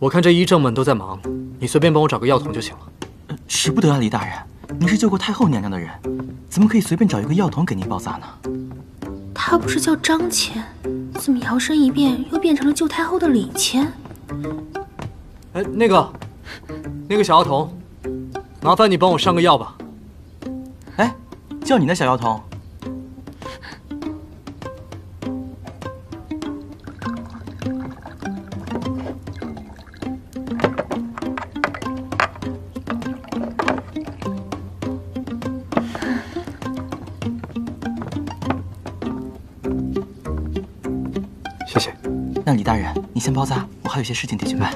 我看这医正们都在忙，你随便帮我找个药童就行了。使不得啊，李大人，您是救过太后娘娘的人，怎么可以随便找一个药童给您包扎呢？他不是叫张谦，怎么摇身一变又变成了救太后的李谦？哎，那个，那个小药童，麻烦你帮我上个药吧。哎，叫你呢，小药童。包扎，我还有些事情得去办。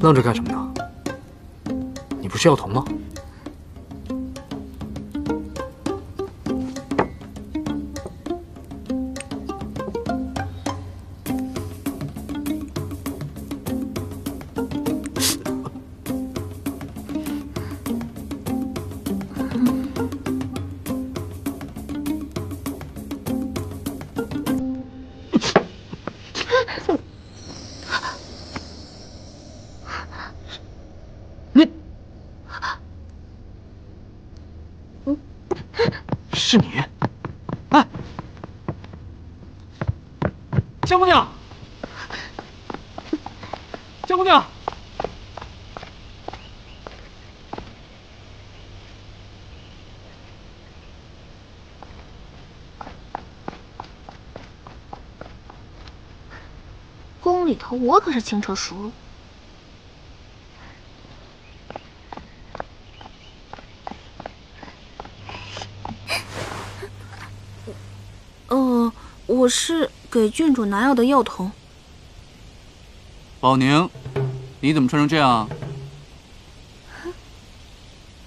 愣着干什么呢？你不是药童吗？我可是轻车熟路。哦，我是给郡主拿药的药童。宝宁，你怎么穿成这样？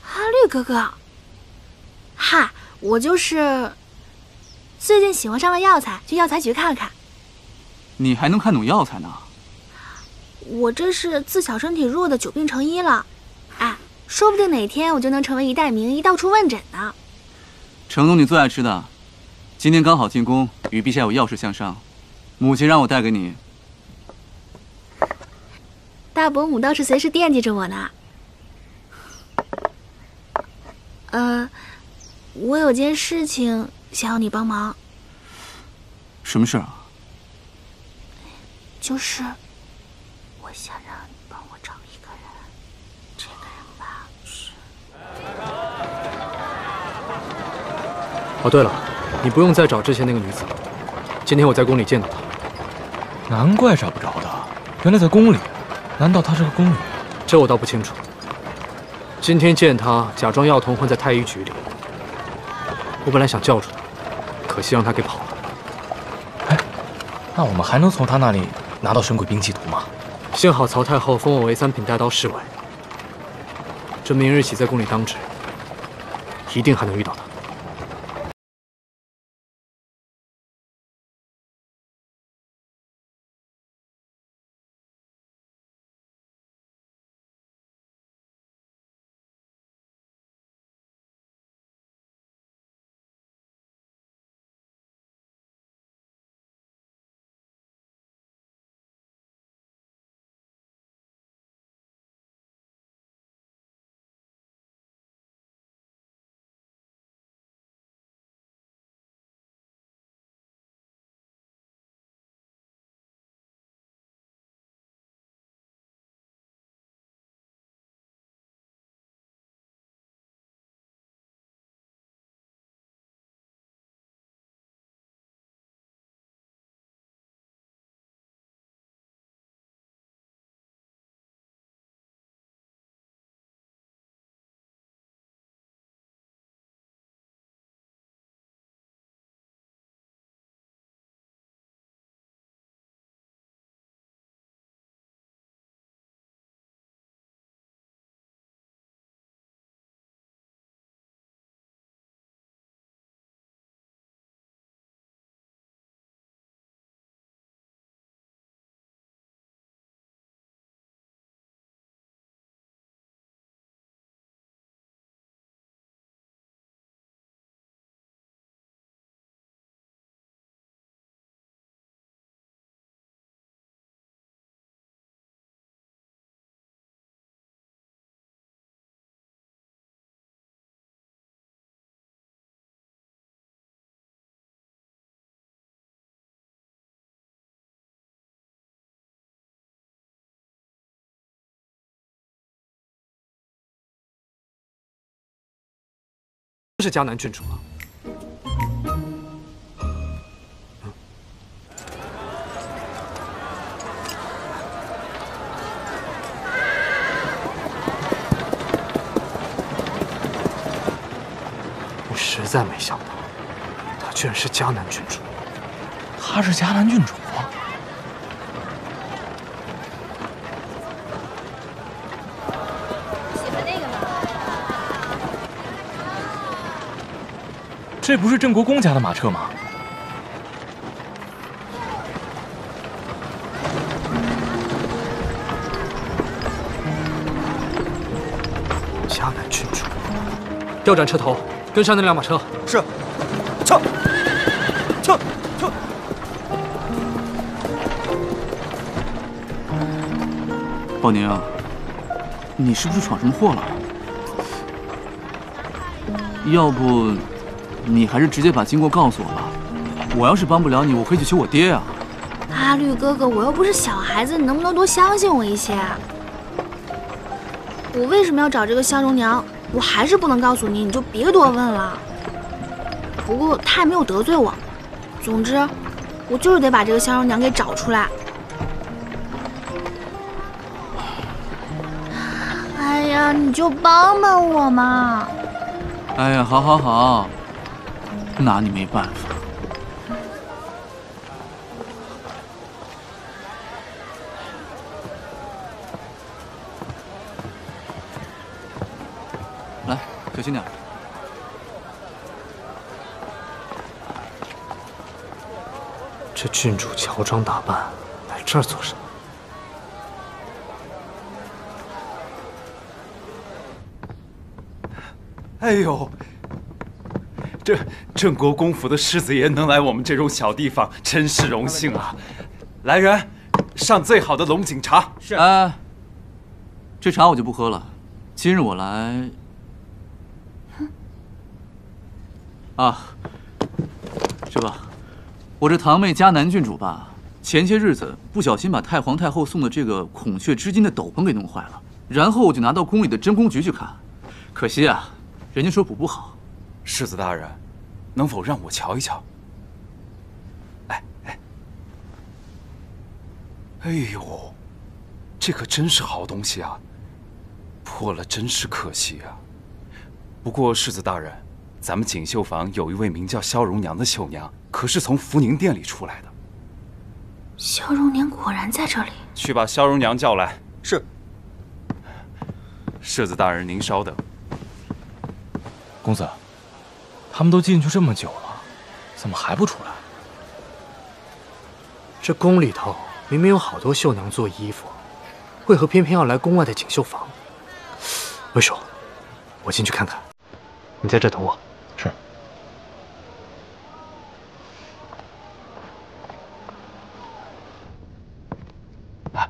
阿绿哥哥，嗨，我就是最近喜欢上了药材，去药材局看看。你还能看懂药材呢？我这是自小身体弱的久病成医了，哎，说不定哪天我就能成为一代名医，到处问诊呢。承宗你最爱吃的，今天刚好进宫，与陛下有要事相商，母亲让我带给你。大伯母倒是随时惦记着我呢。呃，我有件事情想要你帮忙，什么事啊？就是我想让你帮我找一个人，这个人吧是……哦，对了，你不用再找之前那个女子了。今天我在宫里见到她。难怪找不着她，原来在宫里。难道她是个宫女？这我倒不清楚。今天见她，假装药童混在太医局里。我本来想叫住她，可惜让她给跑了。哎，那我们还能从她那里拿到神鬼兵器图吗？幸好曹太后封我为三品带刀侍卫，这明日起在宫里当值，一定还能遇到他。是迦南郡主啊。我实在没想到，她居然是迦南郡主。她是迦南郡主。喜欢那个吗？这不是郑国公家的马车吗？迦南郡主，调转车头，跟上那辆马车。是，撤，撤，撤。宝宁，你是不是闯什么祸了？要不，你还是直接把经过告诉我吧。我要是帮不了你，我可以去求我爹啊。阿，绿哥哥，我又不是小孩子，你能不能多相信我一些？我为什么要找这个香容娘？我还是不能告诉你，你就别多问了。不过他也没有得罪我。总之，我就是得把这个香容娘给找出来。哎呀，你就帮帮我嘛！哎呀，好好好，拿你没办法。来，小心点。这郡主乔装打扮来这儿做什么？哎呦，这郑国公府的世子爷能来我们这种小地方，真是荣幸啊！来人，上最好的龙井茶。是。哎，这茶我就不喝了。今日我来……啊，是吧？我这堂妹迦南郡主吧，前些日子不小心把太皇太后送的这个孔雀织金的斗篷给弄坏了，然后我就拿到宫里的真宫局去看，可惜啊，人家说补不好。世子大人，能否让我瞧一瞧？哎哎，哎呦，这可真是好东西啊！破了真是可惜啊。不过世子大人，咱们锦绣坊有一位名叫萧荣娘的绣娘，可是从福宁殿里出来的。萧荣娘果然在这里。去把萧荣娘叫来。是。世子大人，您稍等。公子，他们都进去这么久了，怎么还不出来？这宫里头明明有好多绣娘做衣服，为何偏偏要来宫外的锦绣坊？魏叔，我进去看看，你在这等我。是。啊，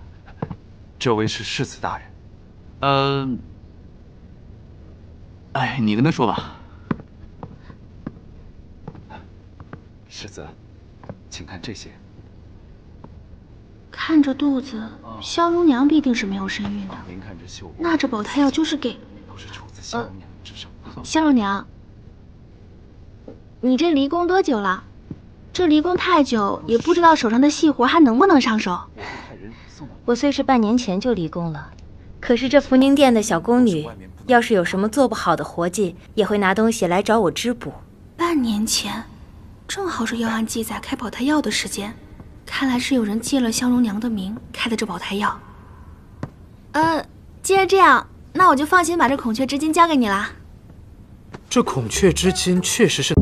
这位是世子大人。呃，哎，你跟他说吧。世子，请看这些。看这肚子，萧如娘必定是没有身孕的。您看这绣，那这保胎药就是给……都是出自萧荣娘之手。萧荣娘，你这离宫多久了？这离宫太久，也不知道手上的细活还能不能上手。我虽是半年前就离宫了，可是这福宁殿的小宫女，要是有什么做不好的活计，也会拿东西来找我织补。半年前，正好是药案记载开保胎药的时间，看来是有人借了香容娘的名开的这保胎药。呃，既然这样，那我就放心把这孔雀之金交给你啦。这孔雀之金确实是。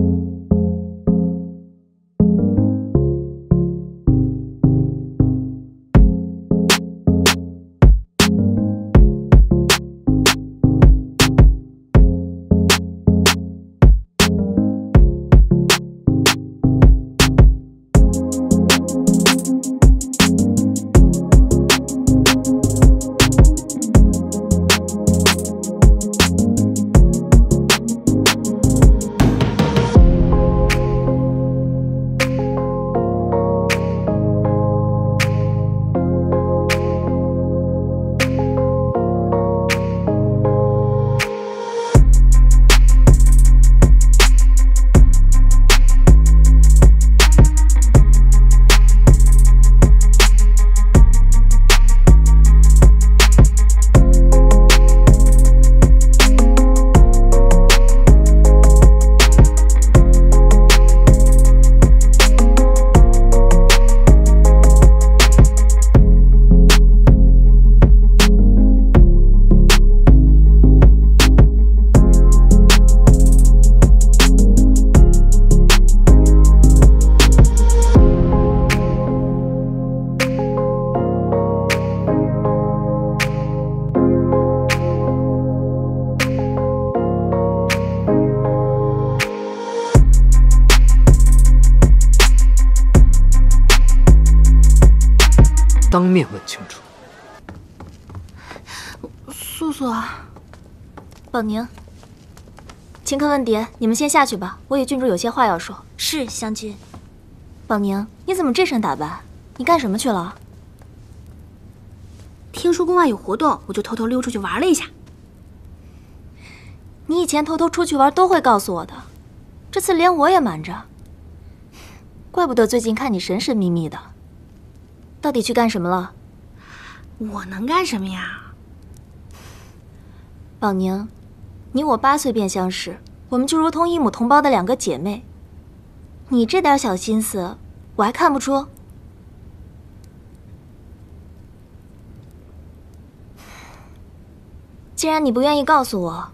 当面问清楚。素素，宝宁，秦柯、问蝶，你们先下去吧，我与郡主有些话要说。是湘君。宝宁，你怎么这身打扮？你干什么去了？听说宫外有活动，我就偷偷溜出去玩了一下。你以前偷偷出去玩都会告诉我的，这次连我也瞒着。怪不得最近看你神神秘秘的。到底去干什么了？我能干什么呀？宝宁，你我八岁便相识，我们就如同一母同胞的两个姐妹。你这点小心思，我还看不出？既然你不愿意告诉我，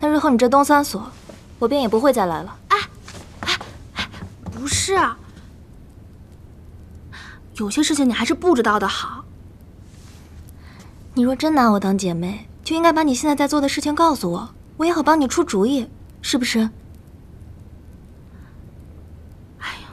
那日后你这东三所，我便也不会再来了。哎，哎，哎，不是，有些事情你还是不知道的好。你若真拿我当姐妹，就应该把你现在在做的事情告诉我，我也好帮你出主意，是不是？哎呀，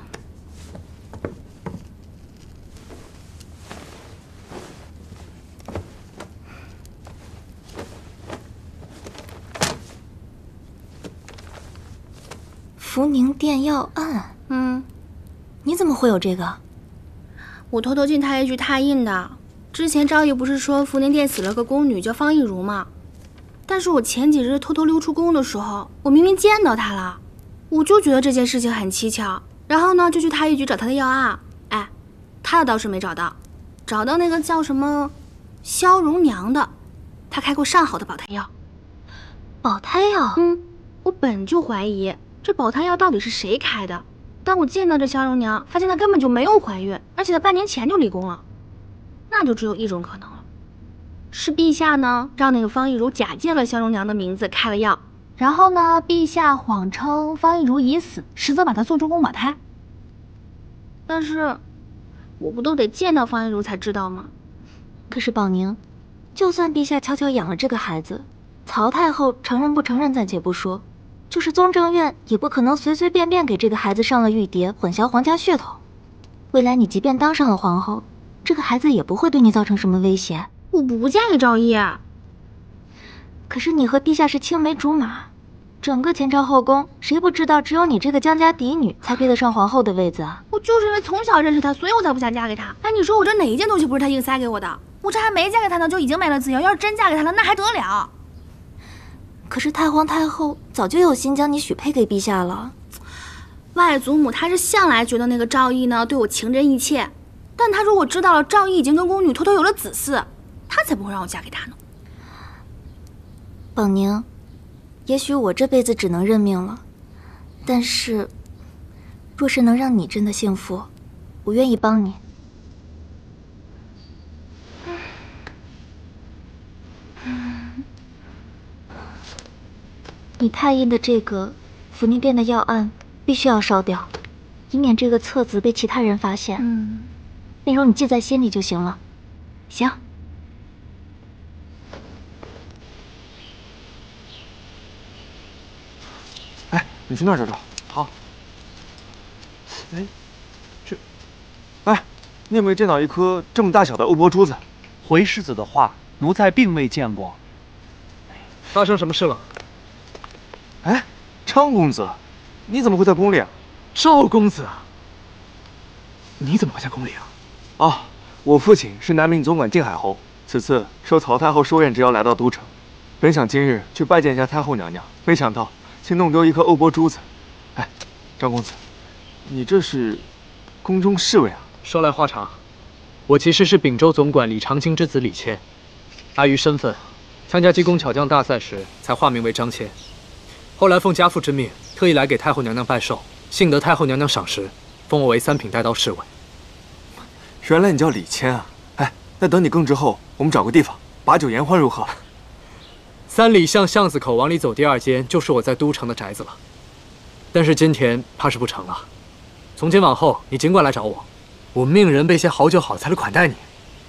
福宁殿要案，嗯，你怎么会有这个？我偷偷进太医局拓印的。之前赵毅不是说福宁殿死了个宫女叫方逸如吗？但是我前几日偷偷溜出宫的时候，我明明见到她了，我就觉得这件事情很蹊跷。然后呢，就去太医局找她的药案。哎，她的倒是没找到，找到那个叫什么萧荣娘的，她开过上好的保胎药。保胎药？嗯，我本就怀疑这保胎药到底是谁开的。当我见到这萧荣娘，发现她根本就没有怀孕，而且她半年前就离宫了。那就只有一种可能了，是陛下呢让那个方逸如假借了萧荣娘的名字开了药，然后呢，陛下谎称方逸如已死，实则把她送出宫保胎。但是，我不都得见到方逸如才知道吗？可是宝宁，就算陛下悄悄养了这个孩子，曹太后承认不承认暂且不说，就是宗正院也不可能随随便便给这个孩子上了玉蝶，混淆皇家血统。未来你即便当上了皇后。这个孩子也不会对你造成什么威胁。我不嫁给赵毅。可是你和陛下是青梅竹马，整个前朝后宫谁不知道只有你这个江家嫡女才配得上皇后的位子啊？我就是因为从小认识他，所以我才不想嫁给他。哎，你说我这哪一件东西不是他硬塞给我的？我这还没嫁给他呢，就已经没了自由。要是真嫁给他了，那还得了？可是太皇太后早就有心将你许配给陛下了。外祖母她是向来觉得那个赵毅呢对我情真意切。但她如果知道了赵毅已经跟宫女偷偷有了子嗣，她才不会让我嫁给他呢。宝宁，也许我这辈子只能认命了，但是，若是能让你真的幸福，我愿意帮你。你太印的这个福宁殿的药案必须要烧掉，以免这个册子被其他人发现。嗯。内容你记在心里就行了。行。哎，你去那儿找找。好。哎，这……哎，你有没有见到一颗这么大小的欧泊珠子？回世子的话，奴才并未见过。发生什么事了？哎，张公子，你怎么会在宫里啊？赵公子，你怎么会在宫里啊？哦，我父亲是南明总管靖海侯，此次受曹太后收宴之邀来到都城，本想今日去拜见一下太后娘娘，没想到竟弄丢一颗欧泊珠子。哎，张公子，你这是宫中侍卫啊？说来话长，我其实是秉州总管李长卿之子李谦，碍于身份，参加济公巧匠大赛时才化名为张谦，后来奉家父之命，特意来给太后娘娘拜寿，幸得太后娘娘赏识，封我为三品带刀侍卫。原来你叫李谦啊！哎，那等你更之后，我们找个地方把酒言欢如何？三里巷巷子口往里走第二间就是我在都城的宅子了。但是今天怕是不成了。从今往后，你尽管来找我，我命人备些好酒好菜来款待你。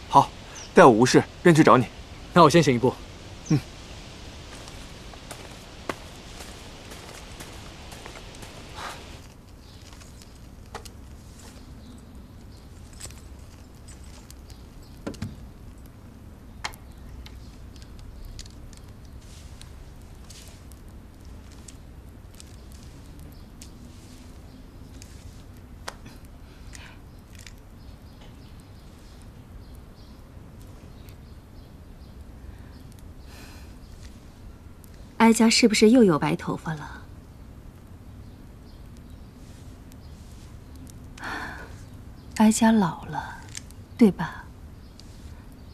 好，待我无事便去找你。那我先行一步。哀家是不是又有白头发了？哀家老了，对吧？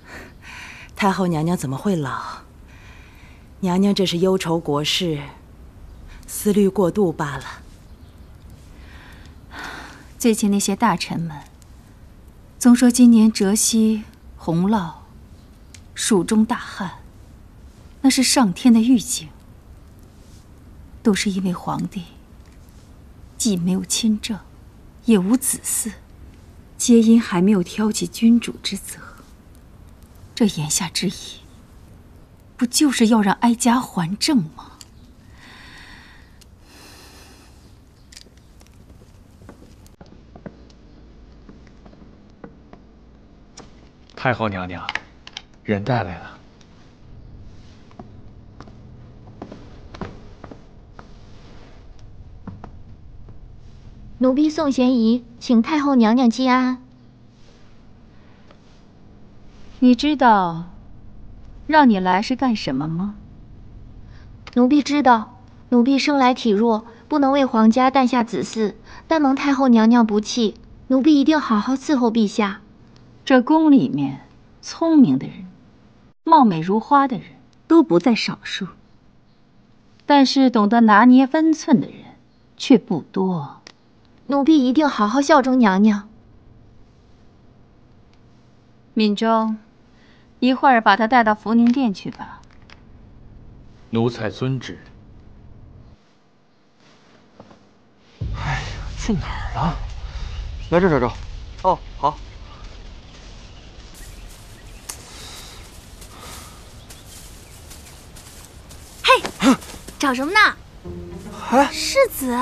太后娘娘怎么会老？娘娘这是忧愁国事，思虑过度罢了。最近那些大臣们，总说今年浙西洪涝，蜀中大旱，那是上天的预警。都是因为皇帝既没有亲政，也无子嗣，皆因还没有挑起君主之责。这言下之意，不就是要让哀家还政吗？太后娘娘，人带来了。奴婢宋贤仪，请太后娘娘吉安。你知道让你来是干什么吗？奴婢知道，奴婢生来体弱，不能为皇家诞下子嗣，但蒙太后娘娘不弃，奴婢一定好好伺候陛下。这宫里面聪明的人、貌美如花的人都不在少数，但是懂得拿捏分寸的人却不多。奴婢一定好好效忠娘娘。敏中，一会儿把她带到福宁殿去吧。奴才遵旨。哎呀，去哪儿了？来这找找。哦，好。嘿，找什么呢？哎，世子。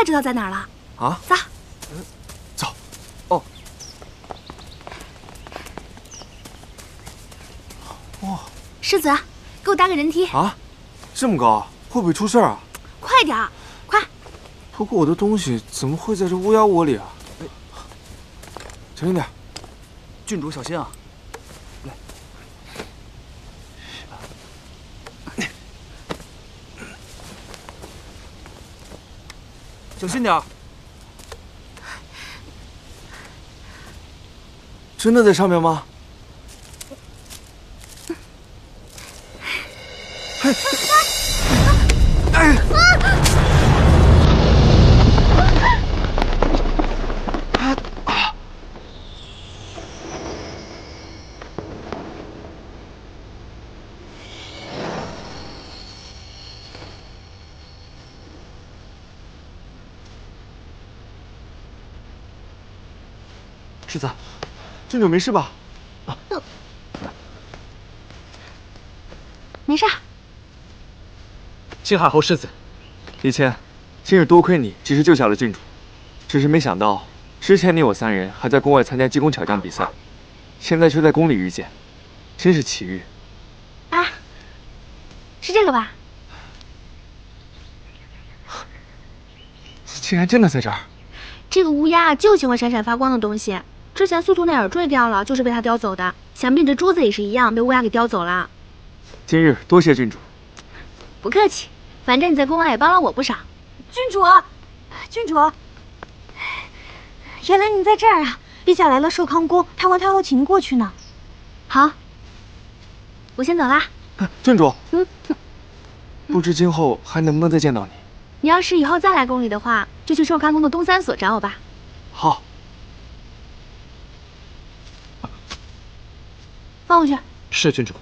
大概知道在哪儿了。啊，走，走。哦，哇，世子，给我搭个人梯。啊，这么高，会不会出事啊？快点，快！不过我的东西怎么会在这乌鸦窝里啊？小心点，郡主小心啊！小心点！真的在上面吗？哎！世子，郡主没事吧？啊，没事。青海侯世子，李谦，今日多亏你及时救下了郡主，只是没想到之前你我三人还在宫外参加机工巧匠比赛，现在却在宫里遇见，真是奇遇。啊，是这个吧？竟然真的在这儿！这个乌鸦就喜欢闪闪发光的东西。之前司徒那耳坠掉了，就是被他叼走的。想必这珠子也是一样，被乌鸦给叼走了。今日多谢郡主。不客气，反正你在宫外也帮了我不少。郡主，郡主，原来你在这儿啊！陛下来了寿康宫，太皇太后请您过去呢。好，我先走啦。郡主，嗯，不知今后还能不能再见到你？你要是以后再来宫里的话，就去寿康宫的东三所找我吧。好。放回去。是郡主。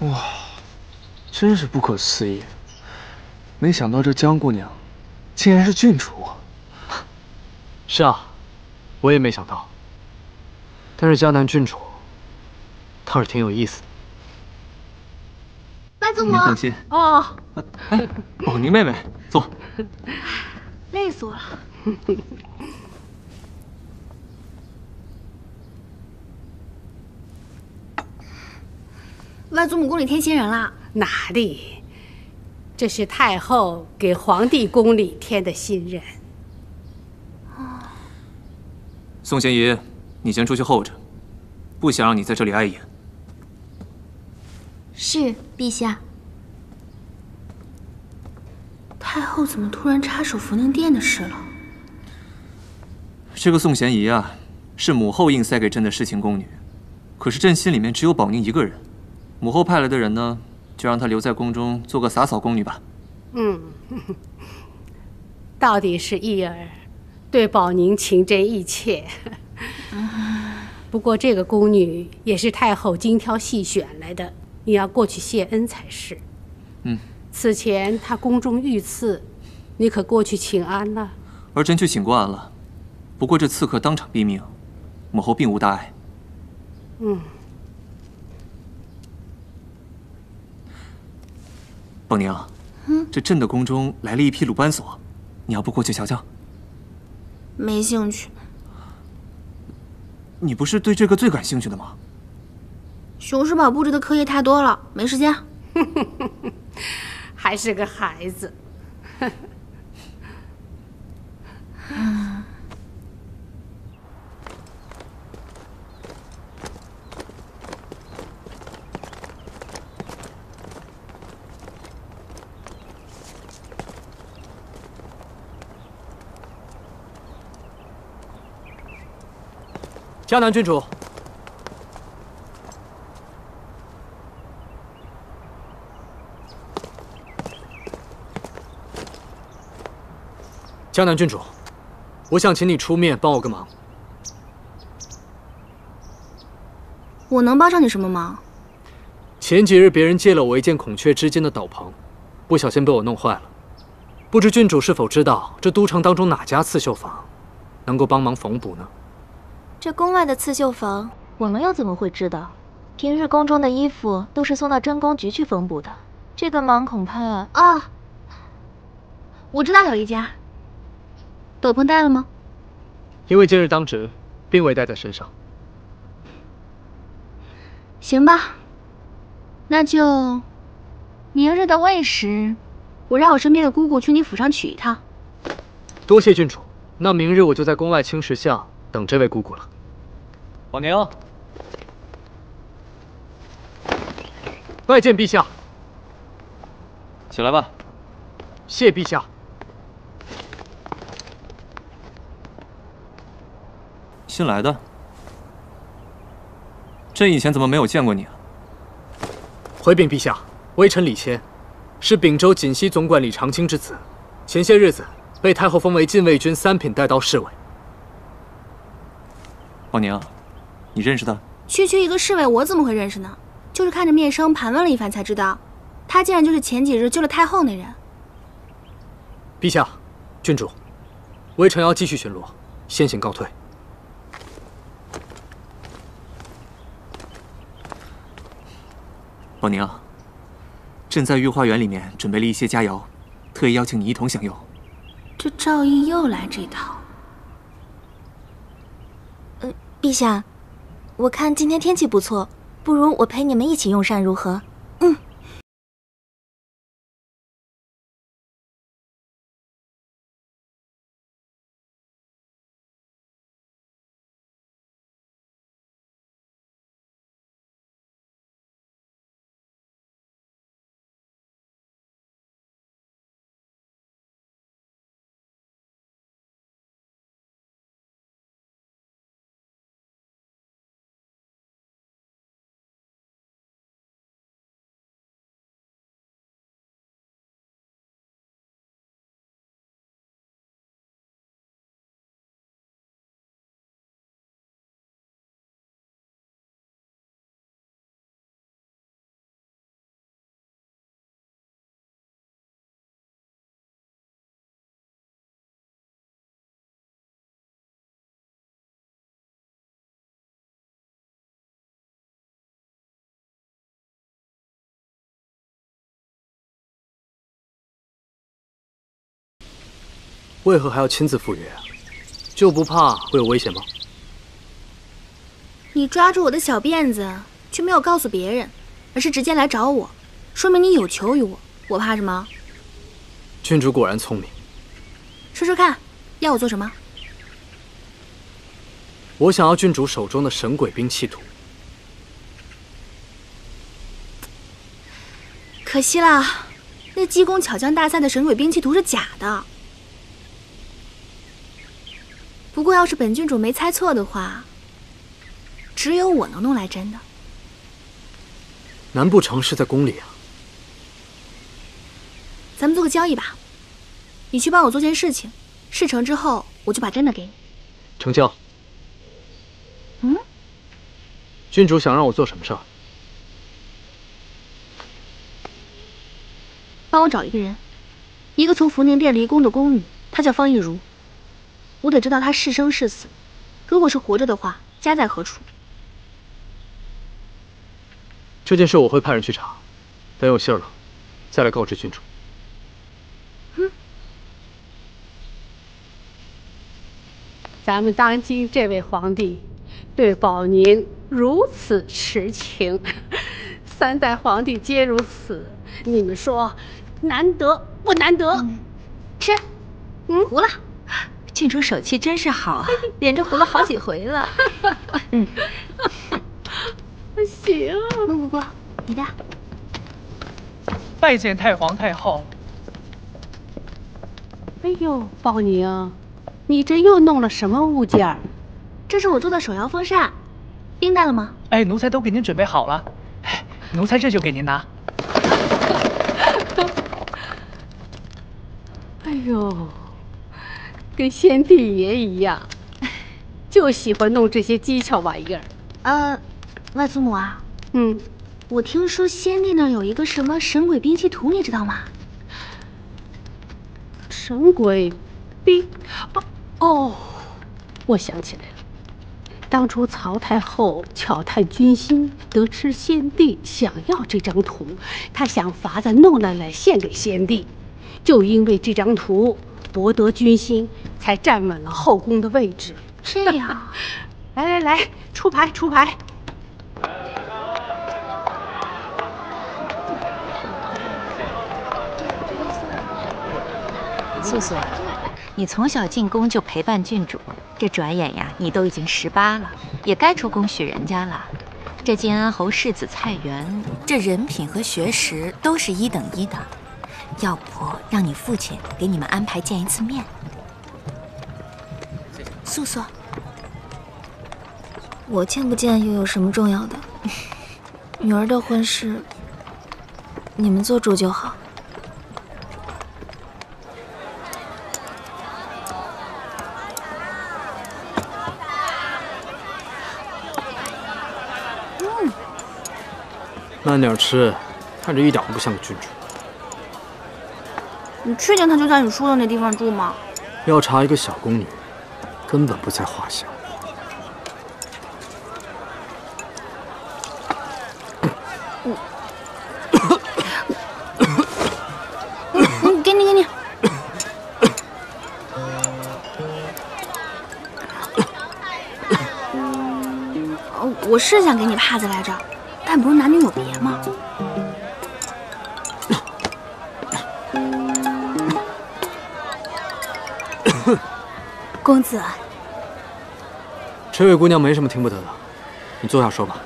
哇，真是不可思议！没想到这江姑娘，竟然是郡主。是啊，我也没想到。但是江南郡主倒是挺有意思的。外祖母，放心。哦，哎，宝宁妹妹，坐。累死我了。外祖母宫里添新人了？哪里？这是太后给皇帝宫里添的新人。宋贤仪，你先出去候着，不想让你在这里碍眼。是，陛下。太后怎么突然插手福宁殿的事了？这个宋贤仪啊，是母后硬塞给朕的侍寝宫女，可是朕心里面只有宝宁一个人。母后派来的人呢，就让她留在宫中做个洒扫宫女吧。嗯，到底是义儿对宝宁情真意切。不过这个宫女也是太后精挑细选来的，你要过去谢恩才是。嗯，此前她宫中遇刺，你可过去请安了？儿臣去请过安了，不过这刺客当场毙命，母后并无大碍。嗯。宝宁，嗯，这朕的宫中来了一批鲁班锁，你要不过去瞧瞧？没兴趣。你不是对这个最感兴趣的吗？熊师宝布置的课业太多了，没时间。还是个孩子。江南郡主，江南郡主，我想请你出面帮我个忙。我能帮上你什么忙？前几日别人借了我一件孔雀织金的斗篷，不小心被我弄坏了。不知郡主是否知道这都城当中哪家刺绣坊能够帮忙缝补呢？这宫外的刺绣坊，我们又怎么会知道？平日宫中的衣服都是送到真宫局去缝补的，这个忙恐怕……啊，我知道有一家。斗篷带了吗？因为今日当值，并未带在身上。行吧，那就明日的未时，我让我身边的姑姑去你府上取一趟。多谢郡主，那明日我就在宫外青石巷。等这位姑姑了，宝宁，拜见陛下。起来吧。谢陛下。新来的？朕以前怎么没有见过你啊？回禀陛下，微臣李谦，是秉州锦西总管李长青之子，前些日子被太后封为禁卫军三品带刀侍卫。宝宁，你认识他？区区一个侍卫，我怎么会认识呢？就是看着面生盘问了一番才知道，他竟然就是前几日救了太后那人。陛下，郡主，微臣要继续巡逻，先行告退。宝宁，朕在御花园里面准备了一些佳肴，特意邀请你一同享用。这赵毅又来这套。陛下，我看今天天气不错，不如我陪你们一起用膳，如何？为何还要亲自赴约啊？就不怕会有危险吗？你抓住我的小辫子，却没有告诉别人，而是直接来找我，说明你有求于我。我怕什么？郡主果然聪明。说说看，要我做什么？我想要郡主手中的神鬼兵器图。可惜了，那济公巧匠大赛的神鬼兵器图是假的。不过，要是本郡主没猜错的话，只有我能弄来真的。难不成是在宫里啊？咱们做个交易吧，你去帮我做件事情，事成之后我就把真的给你。成交。嗯？郡主想让我做什么事儿？帮我找一个人，一个从福宁殿离宫的宫女，她叫方逸如。我得知道他是生是死，如果是活着的话，家在何处？这件事我会派人去查，等有信儿了，再来告知郡主。嗯。咱们当今这位皇帝对宝宁如此痴情，三代皇帝皆如此，你们说难得不难得？吃，嗯，糊了。郡主手气真是好啊，连着胡了好几回了。嗯，行。孟姑姑，你的。拜见太皇太后。哎呦，宝宁，你这又弄了什么物件？这是我做的手摇风扇，冰带了吗？哎，奴才都给您准备好了。哎，奴才这就给您拿。哎呦。跟先帝爷一样，就喜欢弄这些机巧玩意儿。呃，外祖母啊，嗯，我听说先帝那儿有一个什么神鬼兵器图，你知道吗？神鬼兵？哦，我想起来了，当初曹太后巧探军心，得知先帝想要这张图，她想法子弄来来献给先帝，就因为这张图。博得军心，才站稳了后宫的位置。这样，来来来，出牌出牌。素素，你从小进宫就陪伴郡主，这转眼呀，你都已经十八了，也该出宫许人家了。这晋安侯世子蔡元，这人品和学识都是一等一的。要不让你父亲给你们安排见一次面？素素，我见不见又有什么重要的？女儿的婚事，你们做主就好。慢点吃，看着一点都不像个郡主。你确定他就在你说的那地方住吗？要查一个小宫女，根本不在话下。嗯，给你，给你。我是想给你帕子来着，但不是男女有别吗？公子，这位姑娘没什么听不得的，你坐下说吧。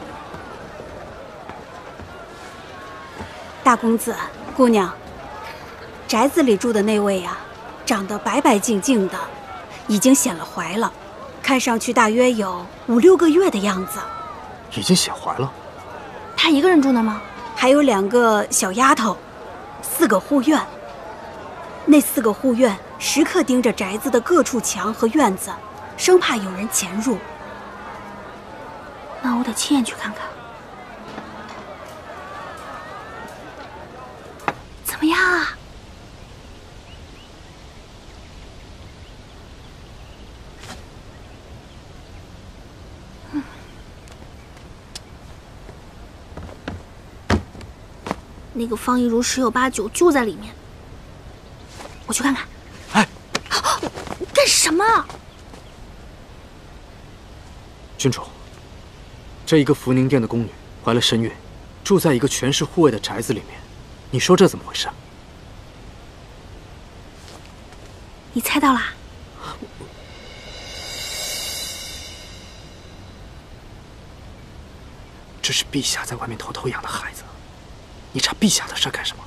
大公子，姑娘，宅子里住的那位呀，长得白白净净的，已经显了怀了，看上去大约有五六个月的样子。已经显怀了？她一个人住那吗？还有两个小丫头，四个护院。那四个护院。时刻盯着宅子的各处墙和院子，生怕有人潜入。那我得亲眼去看看。怎么样啊？那个方一如十有八九就在里面，我去看看。什么？郡主，这一个福宁殿的宫女怀了身孕，住在一个全是护卫的宅子里面，你说这怎么回事？你猜到啦？这是陛下在外面偷偷养的孩子，你查陛下的事干什么？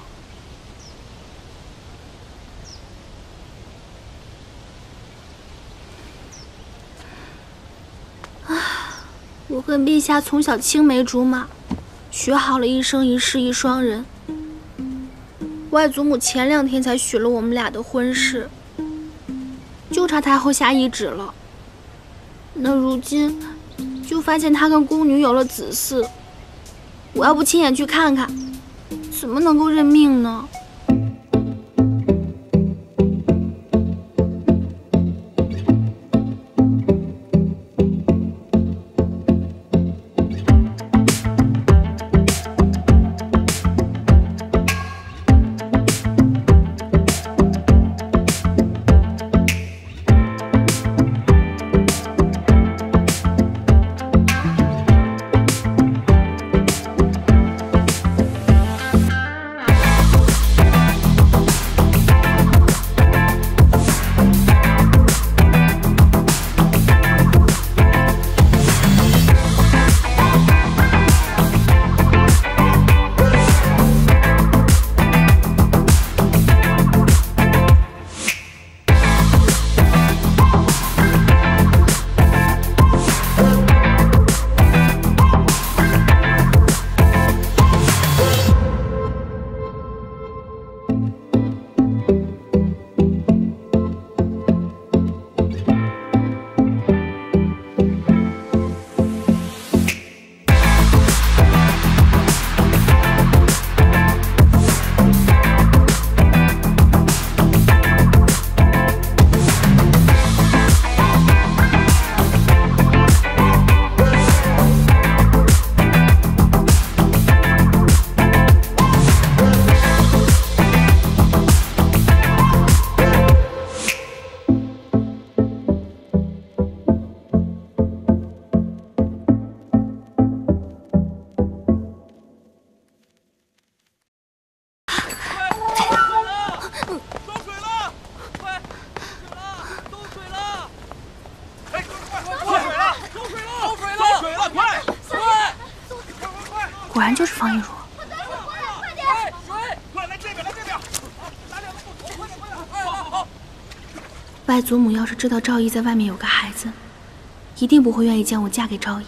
我跟陛下从小青梅竹马，学好了一生一世一双人。外祖母前两天才许了我们俩的婚事，就差太后下懿旨了。那如今就发现他跟宫女有了子嗣，我要不亲眼去看看，怎么能够认命呢？是知道赵毅在外面有个孩子，一定不会愿意将我嫁给赵毅。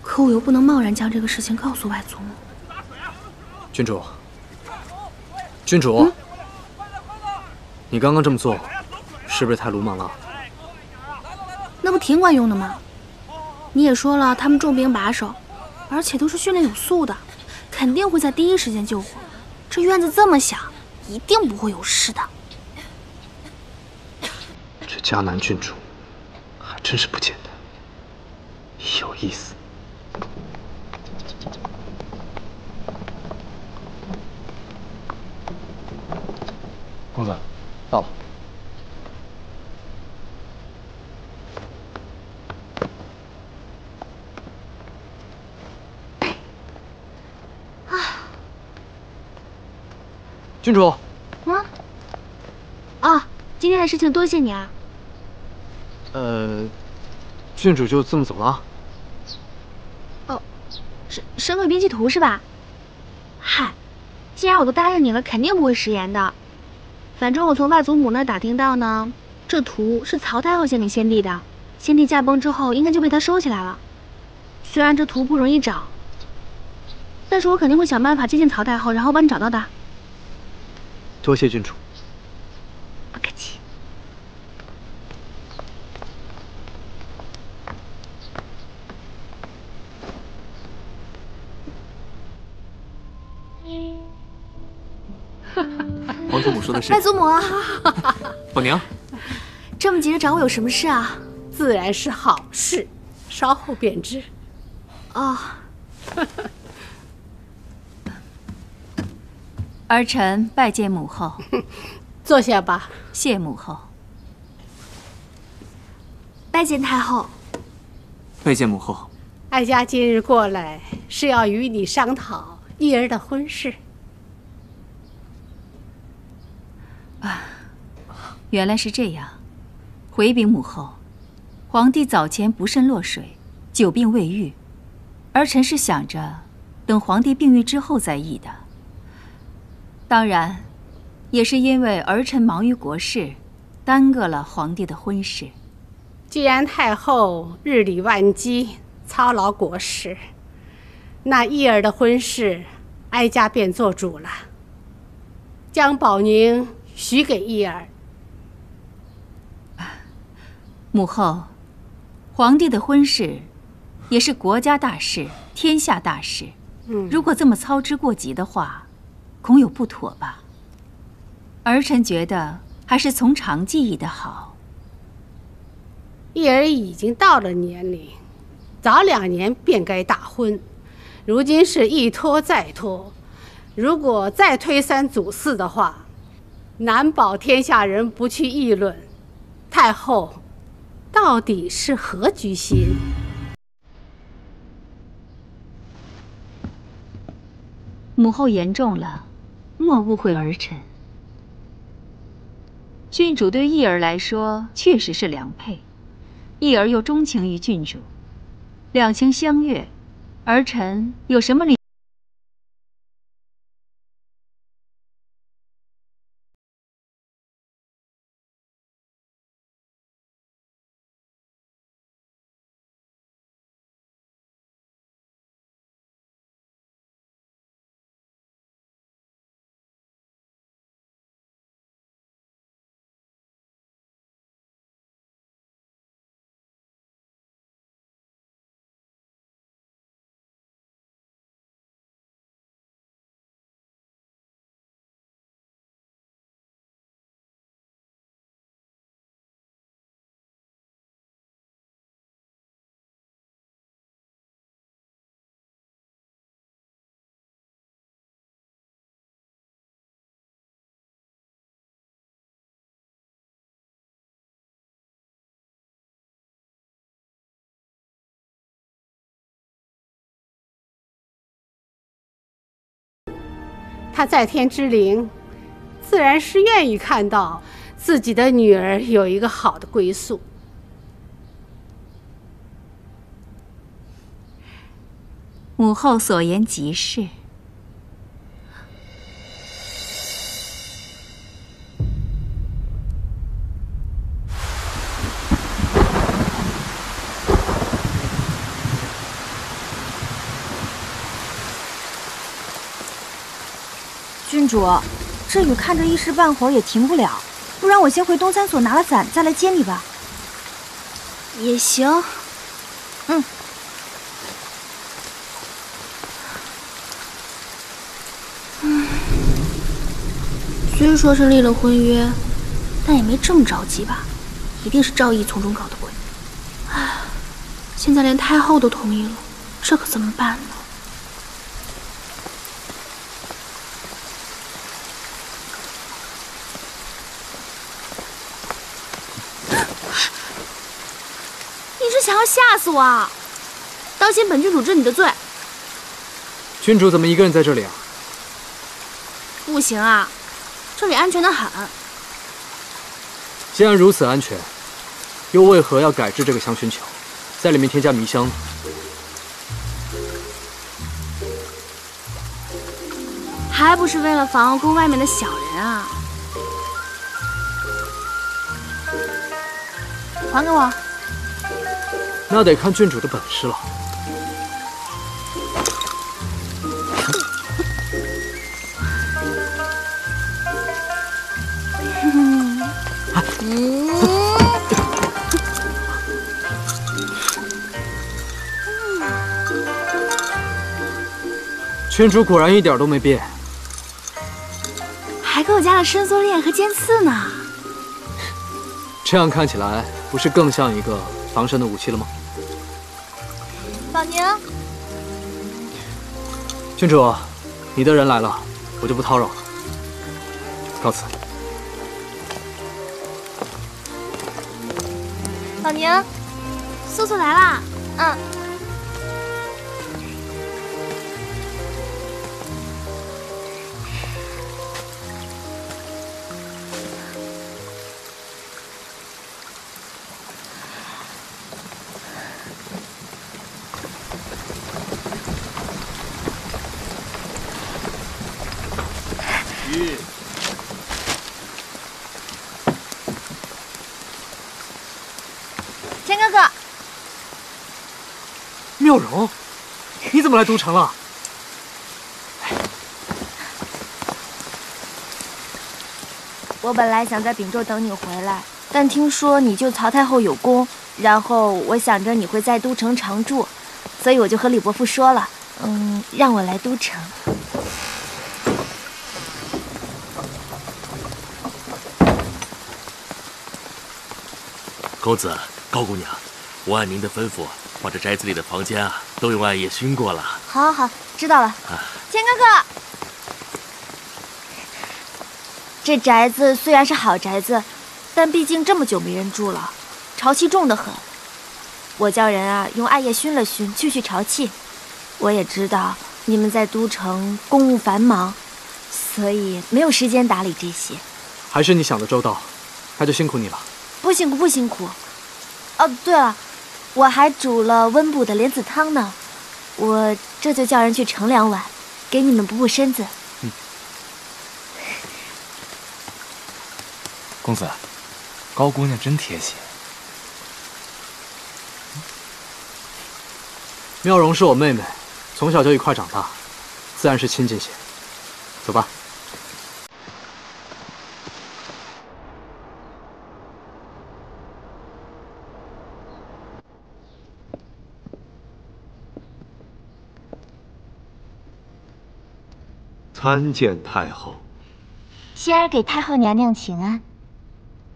可我又不能贸然将这个事情告诉外祖母。郡主，郡主，你刚刚这么做，是不是太鲁莽了？那不挺管用的吗？你也说了，他们重兵把守，而且都是训练有素的，肯定会在第一时间救火。这院子这么小，一定不会有事的。这迦南郡主还真是不简单，有意思。公子，到了。啊郡主，啊啊！今天的事情多谢你啊。呃，郡主就这么走了？哦，审审毁兵器图是吧？嗨，既然我都答应你了，肯定不会食言的。反正我从外祖母那儿打听到呢，这图是曹太后献给先帝的，先帝驾崩之后，应该就被他收起来了。虽然这图不容易找，但是我肯定会想办法接近曹太后，然后帮你找到的。多谢郡主。祖母说的是。外祖母，宝娘，这么急着找我有什么事啊？自然是好事，稍后便知。哦。儿臣拜见母后。坐下吧。谢母后。拜见太后。拜见母后。哀家今日过来是要与你商讨义儿的婚事。啊，原来是这样。回禀母后，皇帝早前不慎落水，久病未愈，儿臣是想着等皇帝病愈之后再议的。当然，也是因为儿臣忙于国事，耽搁了皇帝的婚事。既然太后日理万机。操劳国事，那义儿的婚事，哀家便做主了。将宝宁许给义儿。母后，皇帝的婚事，也是国家大事，天下大事。嗯，如果这么操之过急的话，恐有不妥吧？儿臣觉得还是从长计议的好。义儿已经到了年龄。早两年便该大婚，如今是一拖再拖。如果再推三阻四的话，难保天下人不去议论太后到底是何居心。母后言重了，莫误会儿臣。郡主对义儿来说确实是良配，义儿又钟情于郡主。两情相悦，儿臣有什么理？他在天之灵，自然是愿意看到自己的女儿有一个好的归宿。母后所言极是。主，这雨看着一时半会儿也停不了，不然我先回东三所拿了伞，再来接你吧。也行。嗯。嗯。虽说是立了婚约，但也没这么着急吧？一定是赵毅从中搞的鬼。唉，现在连太后都同意了，这可怎么办呢？想要吓死我！当心本郡主治你的罪。郡主怎么一个人在这里啊？不行啊，这里安全的很。既然如此安全，又为何要改制这个香薰球，在里面添加迷香呢？还不是为了防宫外面的小人啊！还给我。那得看郡主的本事了。郡主果然一点都没变，还给我加了伸缩链和尖刺呢。这样看起来，不是更像一个防身的武器了吗？宝宁，郡主，你的人来了，我就不叨扰了，告辞。老宁，素素来啦。嗯。妙容，你怎么来都城了？我本来想在秉州等你回来，但听说你救曹太后有功，然后我想着你会在都城常住，所以我就和李伯父说了，嗯，让我来都城。公子、高姑娘，我按您的吩咐，把这宅子里的房间啊，都用艾叶熏过了。好，好，好，知道了。啊，钱哥哥，这宅子虽然是好宅子，但毕竟这么久没人住了，潮气重得很。我叫人啊，用艾叶熏了熏，去去潮气。我也知道你们在都城公务繁忙，所以没有时间打理这些。还是你想的周到，那就辛苦你了。不辛苦，不辛苦。哦，对了，我还煮了温补的莲子汤呢，我这就叫人去盛两碗，给你们补补身子。嗯。公子，高姑娘真贴心。妙容是我妹妹，从小就一块长大，自然是亲近些。走吧。参见太后。仙儿给太后娘娘请安。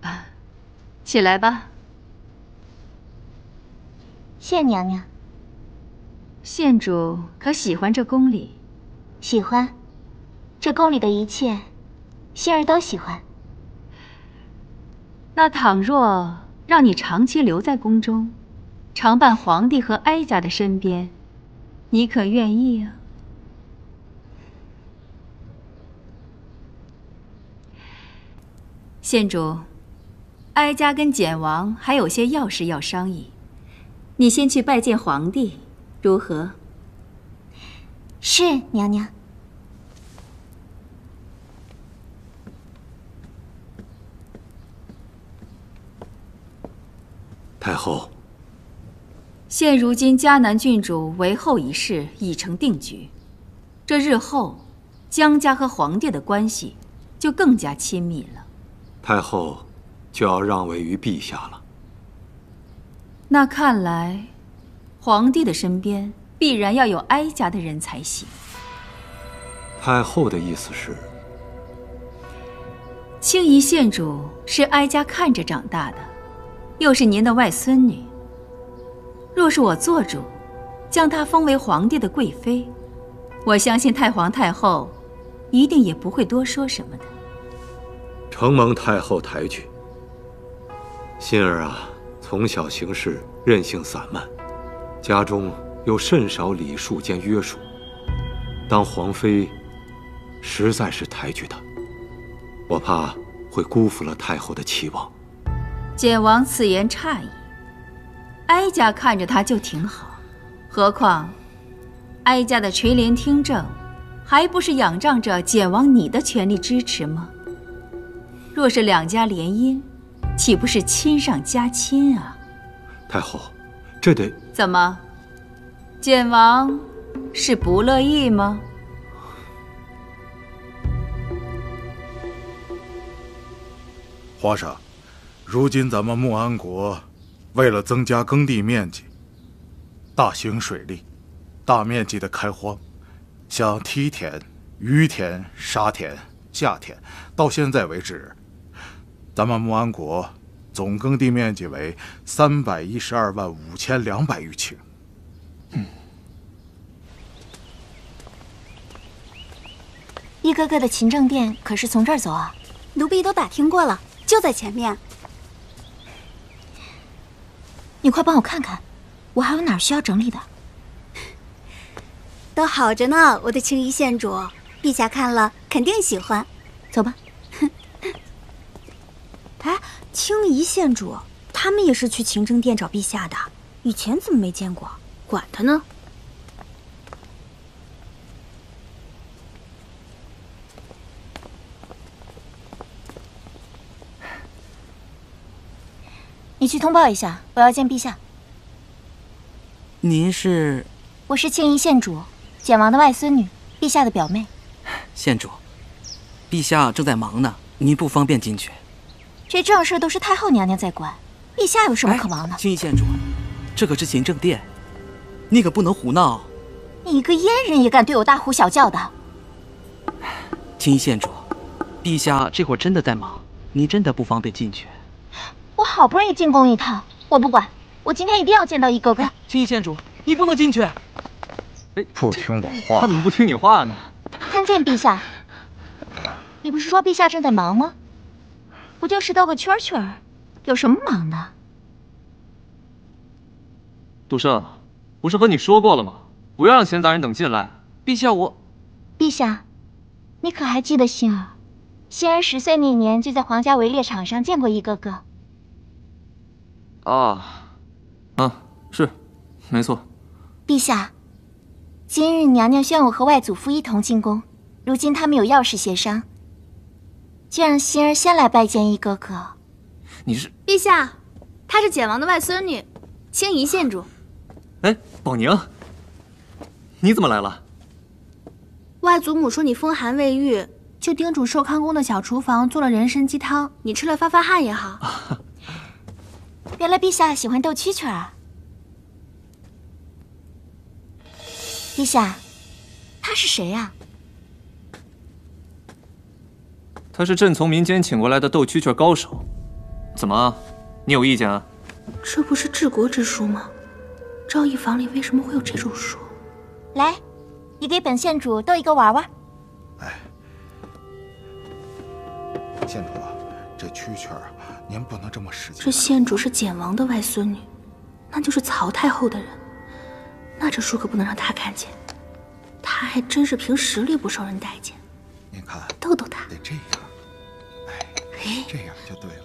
啊，起来吧。谢娘娘。县主可喜欢这宫里？喜欢，这宫里的一切，仙儿都喜欢。那倘若让你长期留在宫中，常伴皇帝和哀家的身边，你可愿意啊？县主，哀家跟简王还有些要事要商议，你先去拜见皇帝，如何？是娘娘。太后，现如今迦南郡主为后一事已成定局，这日后江家和皇帝的关系就更加亲密了。太后就要让位于陛下了。那看来，皇帝的身边必然要有哀家的人才行。太后的意思是，青怡县主是哀家看着长大的，又是您的外孙女。若是我做主，将她封为皇帝的贵妃，我相信太皇太后一定也不会多说什么的。承蒙太后抬举，心儿啊，从小行事任性散漫，家中又甚少礼数兼约束，当皇妃实在是抬举她，我怕会辜负了太后的期望。简王此言差矣，哀家看着她就挺好，何况哀家的垂帘听政，还不是仰仗着简王你的全力支持吗？若是两家联姻，岂不是亲上加亲啊？太后，这得怎么？简王是不乐意吗？皇上，如今咱们穆安国为了增加耕地面积，大兴水利，大面积的开荒，像梯田、于田、沙田、下田，到现在为止。咱们穆安国总耕地面积为三百一十二万五千两百余顷。嗯，一哥哥的勤政殿可是从这儿走啊？奴婢都打听过了，就在前面。你快帮我看看，我还有哪儿需要整理的？都好着呢，我的青衣县主，陛下看了肯定喜欢。走吧。哎，青怡县主，他们也是去勤政殿找陛下的，以前怎么没见过？管他呢。你去通报一下，我要见陛下。您是？我是青夷县主，简王的外孙女，陛下的表妹。县主，陛下正在忙呢，您不方便进去。这正事都是太后娘娘在管，陛下有什么可忙的？青衣县主，这可是勤政殿，你可不能胡闹。你一个阉人也敢对我大呼小叫的？青衣县主，陛下这会儿真的在忙，您真的不方便进去。我好不容易进宫一趟，我不管，我今天一定要见到一哥哥。青衣县主，你不能进去。哎，不听我话，他怎么不听你话呢？参见陛下。你不是说陛下正在忙吗？不就是兜个圈圈，有什么忙的？杜胜，不是和你说过了吗？不要让闲杂人等进来。陛下，我……陛下，你可还记得星儿？星儿十岁那年就在皇家围猎场上见过一哥哥。啊，啊，是，没错。陛下，今日娘娘宣我和外祖父一同进宫，如今他们有要事协商，就让心儿先来拜见一哥哥。你是陛下，她是简王的外孙女，青怡县主。哎，宝宁，你怎么来了？外祖母说你风寒未愈，就叮嘱寿康宫的小厨房做了人参鸡汤，你吃了发发汗也好。原来陛下喜欢斗蛐蛐啊！陛下，他是谁呀？他是朕从民间请过来的斗蛐蛐高手。怎么，你有意见啊？这不是治国之书吗？昭义房里为什么会有这种书？来，你给本县主斗一个玩玩。哎，县主，这蛐蛐儿。您不能这么使劲。这县主是简王的外孙女，那就是曹太后的人，那这书可不能让她看见。她还真是凭实力不受人待见。您看，逗逗她。得这样，哎，这样就对了。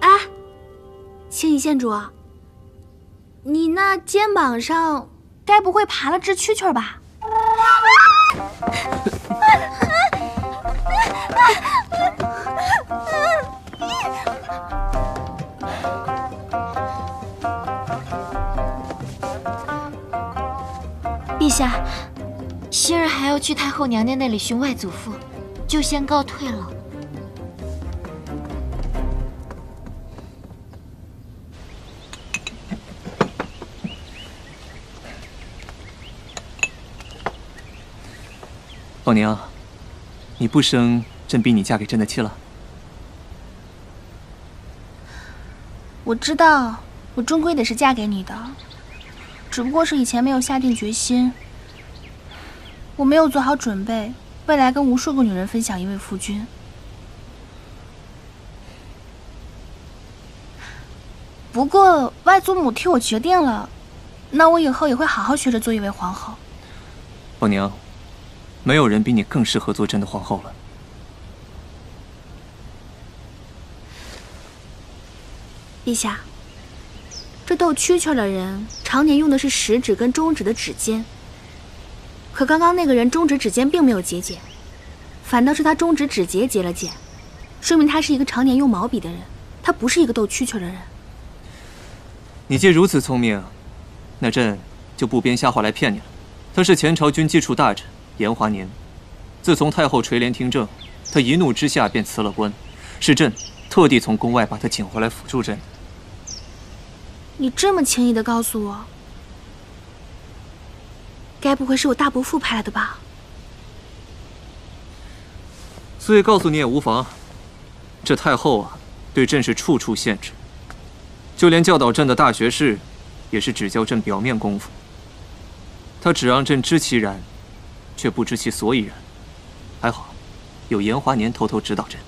哎，青夷县主，你那肩膀上该不会爬了只蛐蛐吧？陛下，希儿还要去太后娘娘那里寻外祖父，就先告退了。宝宁，你不生朕逼你嫁给朕的妻了？我知道，我终归得是嫁给你的。只不过是以前没有下定决心，我没有做好准备，未来跟无数个女人分享一位夫君。不过外祖母替我决定了，那我以后也会好好学着做一位皇后。宝娘，没有人比你更适合做朕的皇后了。陛下。这斗蛐蛐的人常年用的是食指跟中指的指尖，可刚刚那个人中指指尖并没有结茧，反倒是他中指指节结了茧，说明他是一个常年用毛笔的人，他不是一个斗蛐蛐的人。你既如此聪明，那朕就不编瞎话来骗你了。他是前朝军机处大臣严华年，自从太后垂帘听政，他一怒之下便辞了官，是朕特地从宫外把他请回来辅助朕。你这么轻易的告诉我，该不会是我大伯父派来的吧？所以告诉你也无妨。这太后啊，对朕是处处限制，就连教导朕的大学士，也是只教朕表面功夫。他只让朕知其然，却不知其所以然。还好，有严华年偷偷指导朕。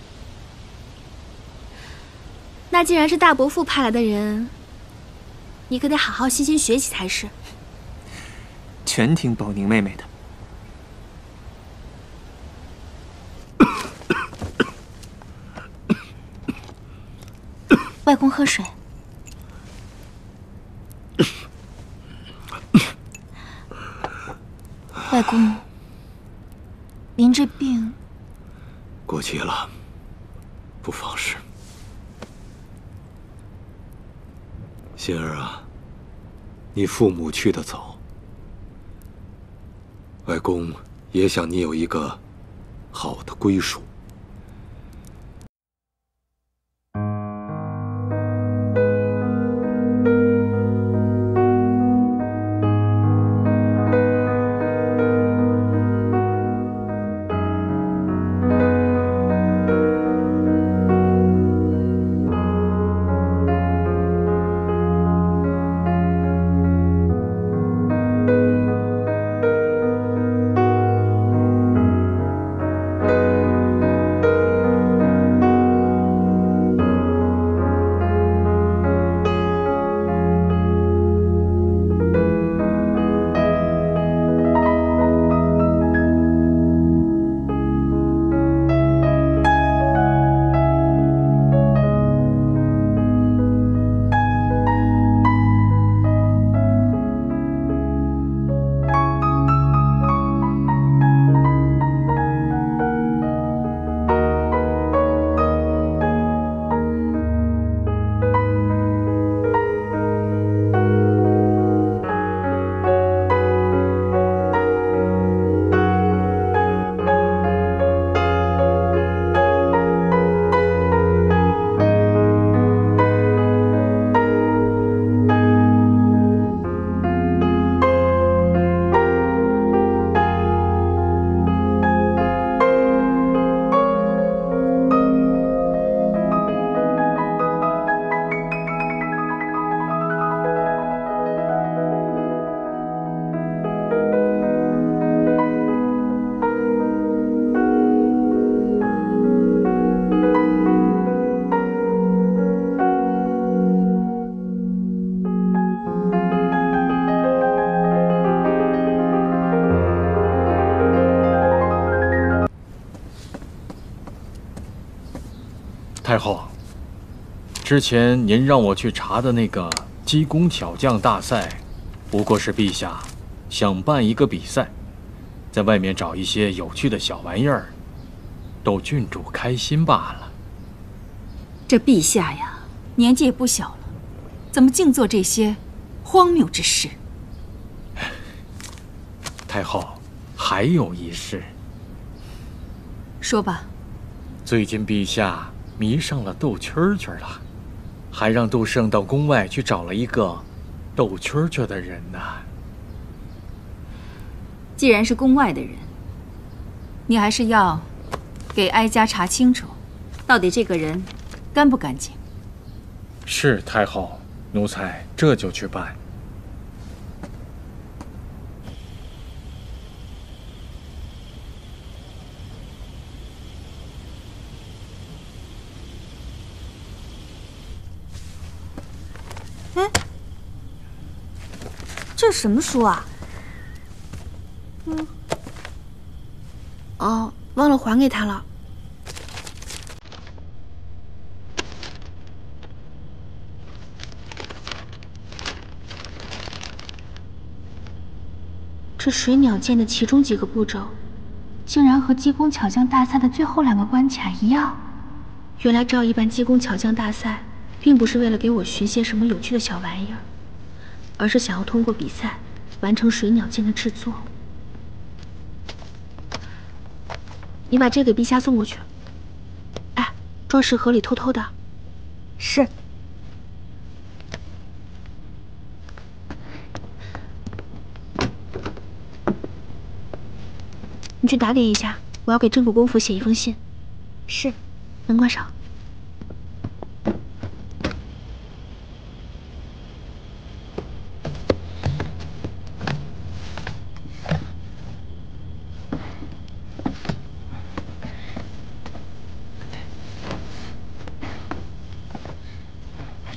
那既然是大伯父派来的人，你可得好好细心学习才是。全听宝宁妹妹的。外公喝水。外公，您这病过期了，不妨事。心儿啊，你父母去的早，外公也想你有一个好的归属。太后，之前您让我去查的那个机工巧匠大赛，不过是陛下想办一个比赛，在外面找一些有趣的小玩意儿，逗郡主开心罢了。这陛下呀，年纪也不小了，怎么净做这些荒谬之事？太后，还有一事。说吧。最近陛下。迷上了斗蛐蛐了，还让杜胜到宫外去找了一个斗蛐蛐的人呢。既然是宫外的人，你还是要给哀家查清楚，到底这个人干不干净。是太后，奴才这就去办。这什么书啊？嗯，哦，忘了还给他了。这水鸟剑的其中几个步骤，竟然和机工巧匠大赛的最后两个关卡一样。原来，这一般机工巧匠大赛，并不是为了给我寻些什么有趣的小玩意儿。而是想要通过比赛完成水鸟剑的制作。你把这给陛下送过去。哎，装饰盒里偷偷的。是。你去打点一下，我要给镇国公府写一封信。是。门关上。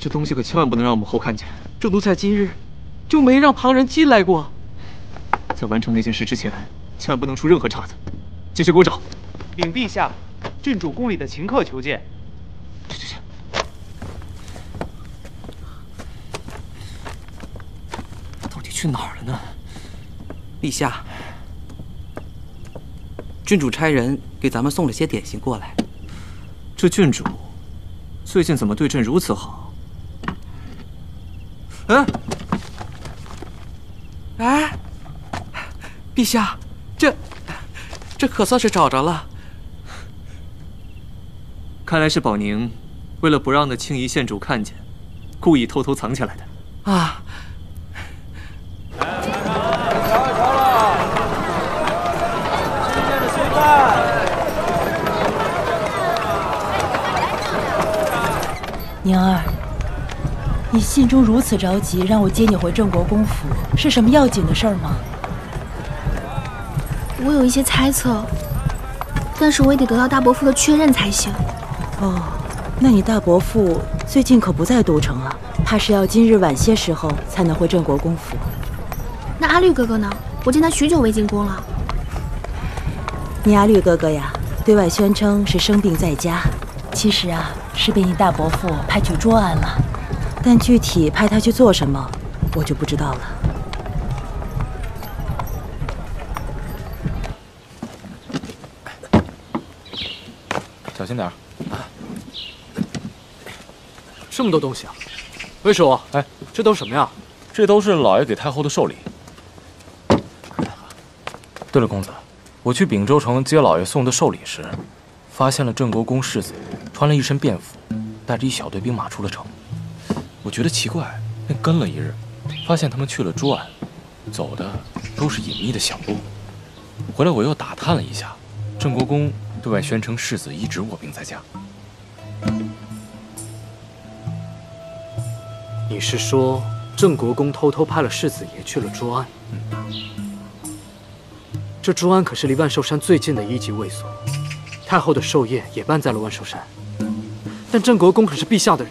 这东西可千万不能让我们后看见。这奴才今日就没让旁人进来过。在完成那件事之前，千万不能出任何岔子。继续给我找。禀陛下，郡主宫里的秦客求见。去去去。到底去哪儿了呢？陛下，郡主差人给咱们送了些点心过来。这郡主最近怎么对朕如此好？哎，哎，陛下，这这可算是找着了。看来是宝宁为了不让那青夷县主看见，故意偷偷藏起来的。啊！宁儿，你信中如此着急，让我接你回郑国公府，是什么要紧的事儿吗？我有一些猜测，但是我也得得到大伯父的确认才行。哦，那你大伯父最近可不在都城啊，怕是要今日晚些时候才能回郑国公府。那阿绿哥哥呢？我见他许久未进宫了。你阿绿哥哥呀，对外宣称是生病在家，其实啊。是被你大伯父派去捉安了，但具体派他去做什么，我就不知道了。小心点儿！这么多东西啊！魏叔，哎，这都什么呀？这都是老爷给太后的寿礼。对了，公子，我去秉州城接老爷送的寿礼时，发现了镇国公世子。穿了一身便服，带着一小队兵马出了城。我觉得奇怪，便跟了一日，发现他们去了朱安，走的都是隐秘的小路。回来我又打探了一下，郑国公对外宣称世子一直卧病在家。你是说郑国公偷偷派了世子爷去了朱安？嗯。这朱安可是离万寿山最近的一级卫所，太后的寿宴也办在了万寿山。但郑国公可是陛下的人，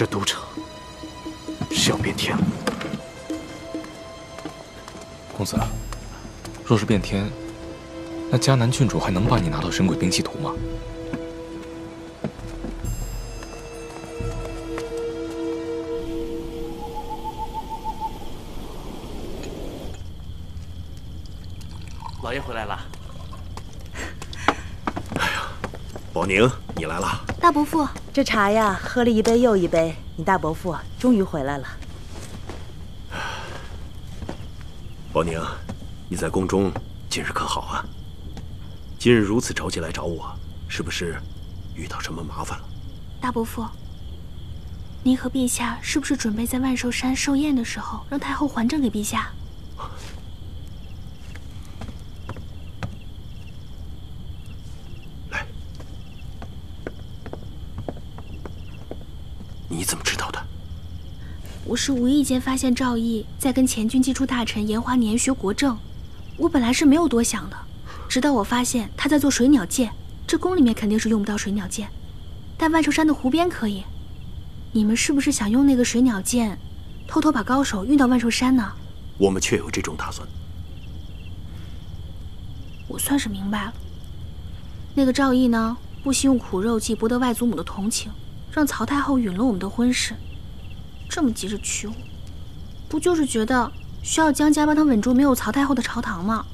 这都城是要变天了。公子，若是变天，那迦南郡主还能帮你拿到神鬼兵器图吗？老爷回来了。哎呀，宝宁，你来了。大伯父，这茶呀，喝了一杯又一杯，你大伯父终于回来了。宝宁，你在宫中今日可好啊？今日如此着急来找我，是不是遇到什么麻烦了？大伯父，您和陛下是不是准备在万寿山寿宴的时候，让太后还政给陛下？我是无意间发现赵毅在跟前军机出大臣严华年学国政，我本来是没有多想的，直到我发现他在做水鸟剑，这宫里面肯定是用不到水鸟剑，但万寿山的湖边可以。你们是不是想用那个水鸟剑，偷偷把高手运到万寿山呢？我们确有这种打算。我算是明白了，那个赵毅呢，不惜用苦肉计博得外祖母的同情，让曹太后允了我们的婚事。这么急着娶我，不就是觉得需要江家帮他稳住没有曹太后的朝堂吗？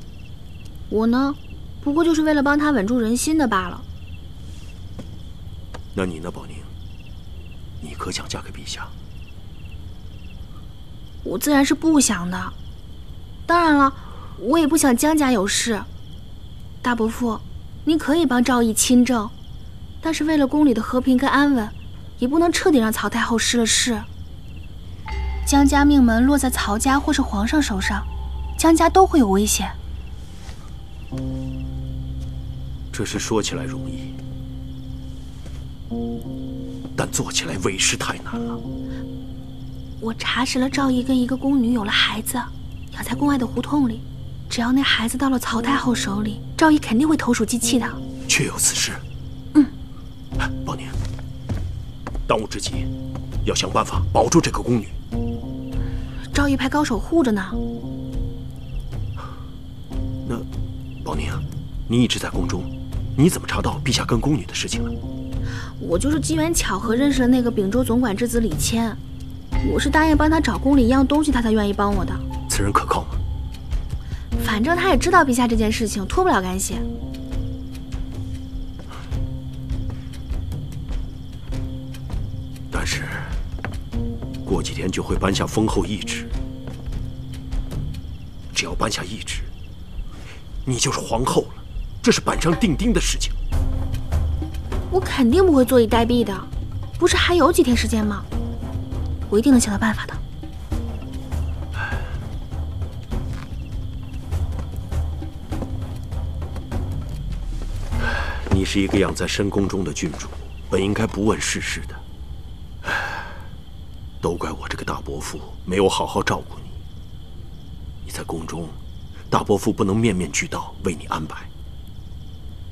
我呢，不过就是为了帮他稳住人心的罢了。那你呢，宝宁？你可想嫁给陛下？我自然是不想的。当然了，我也不想江家有事。大伯父，您可以帮赵毅亲政，但是为了宫里的和平跟安稳，也不能彻底让曹太后失了势。江家命门落在曹家或是皇上手上，江家都会有危险。这事说起来容易，但做起来委实太难了。我查实了赵毅跟一个宫女有了孩子，养在宫外的胡同里。只要那孩子到了曹太后手里，赵毅肯定会投鼠忌器的。确有此事。嗯，宝宁，当务之急，要想办法保住这个宫女。赵姨派高手护着呢。那，宝宁，你一直在宫中，你怎么查到陛下跟宫女的事情了？我就是机缘巧合认识了那个秉州总管之子李谦，我是答应帮他找宫里一样东西，他才愿意帮我的。此人可靠吗？反正他也知道陛下这件事情脱不了干系。过几天就会颁下封后懿旨，只要颁下懿旨，你就是皇后了，这是板上钉钉的事情。我肯定不会坐以待毙的，不是还有几天时间吗？我一定能想到办法的。你是一个养在深宫中的郡主，本应该不问世事的。都怪我这个大伯父没有好好照顾你。你在宫中，大伯父不能面面俱到为你安排，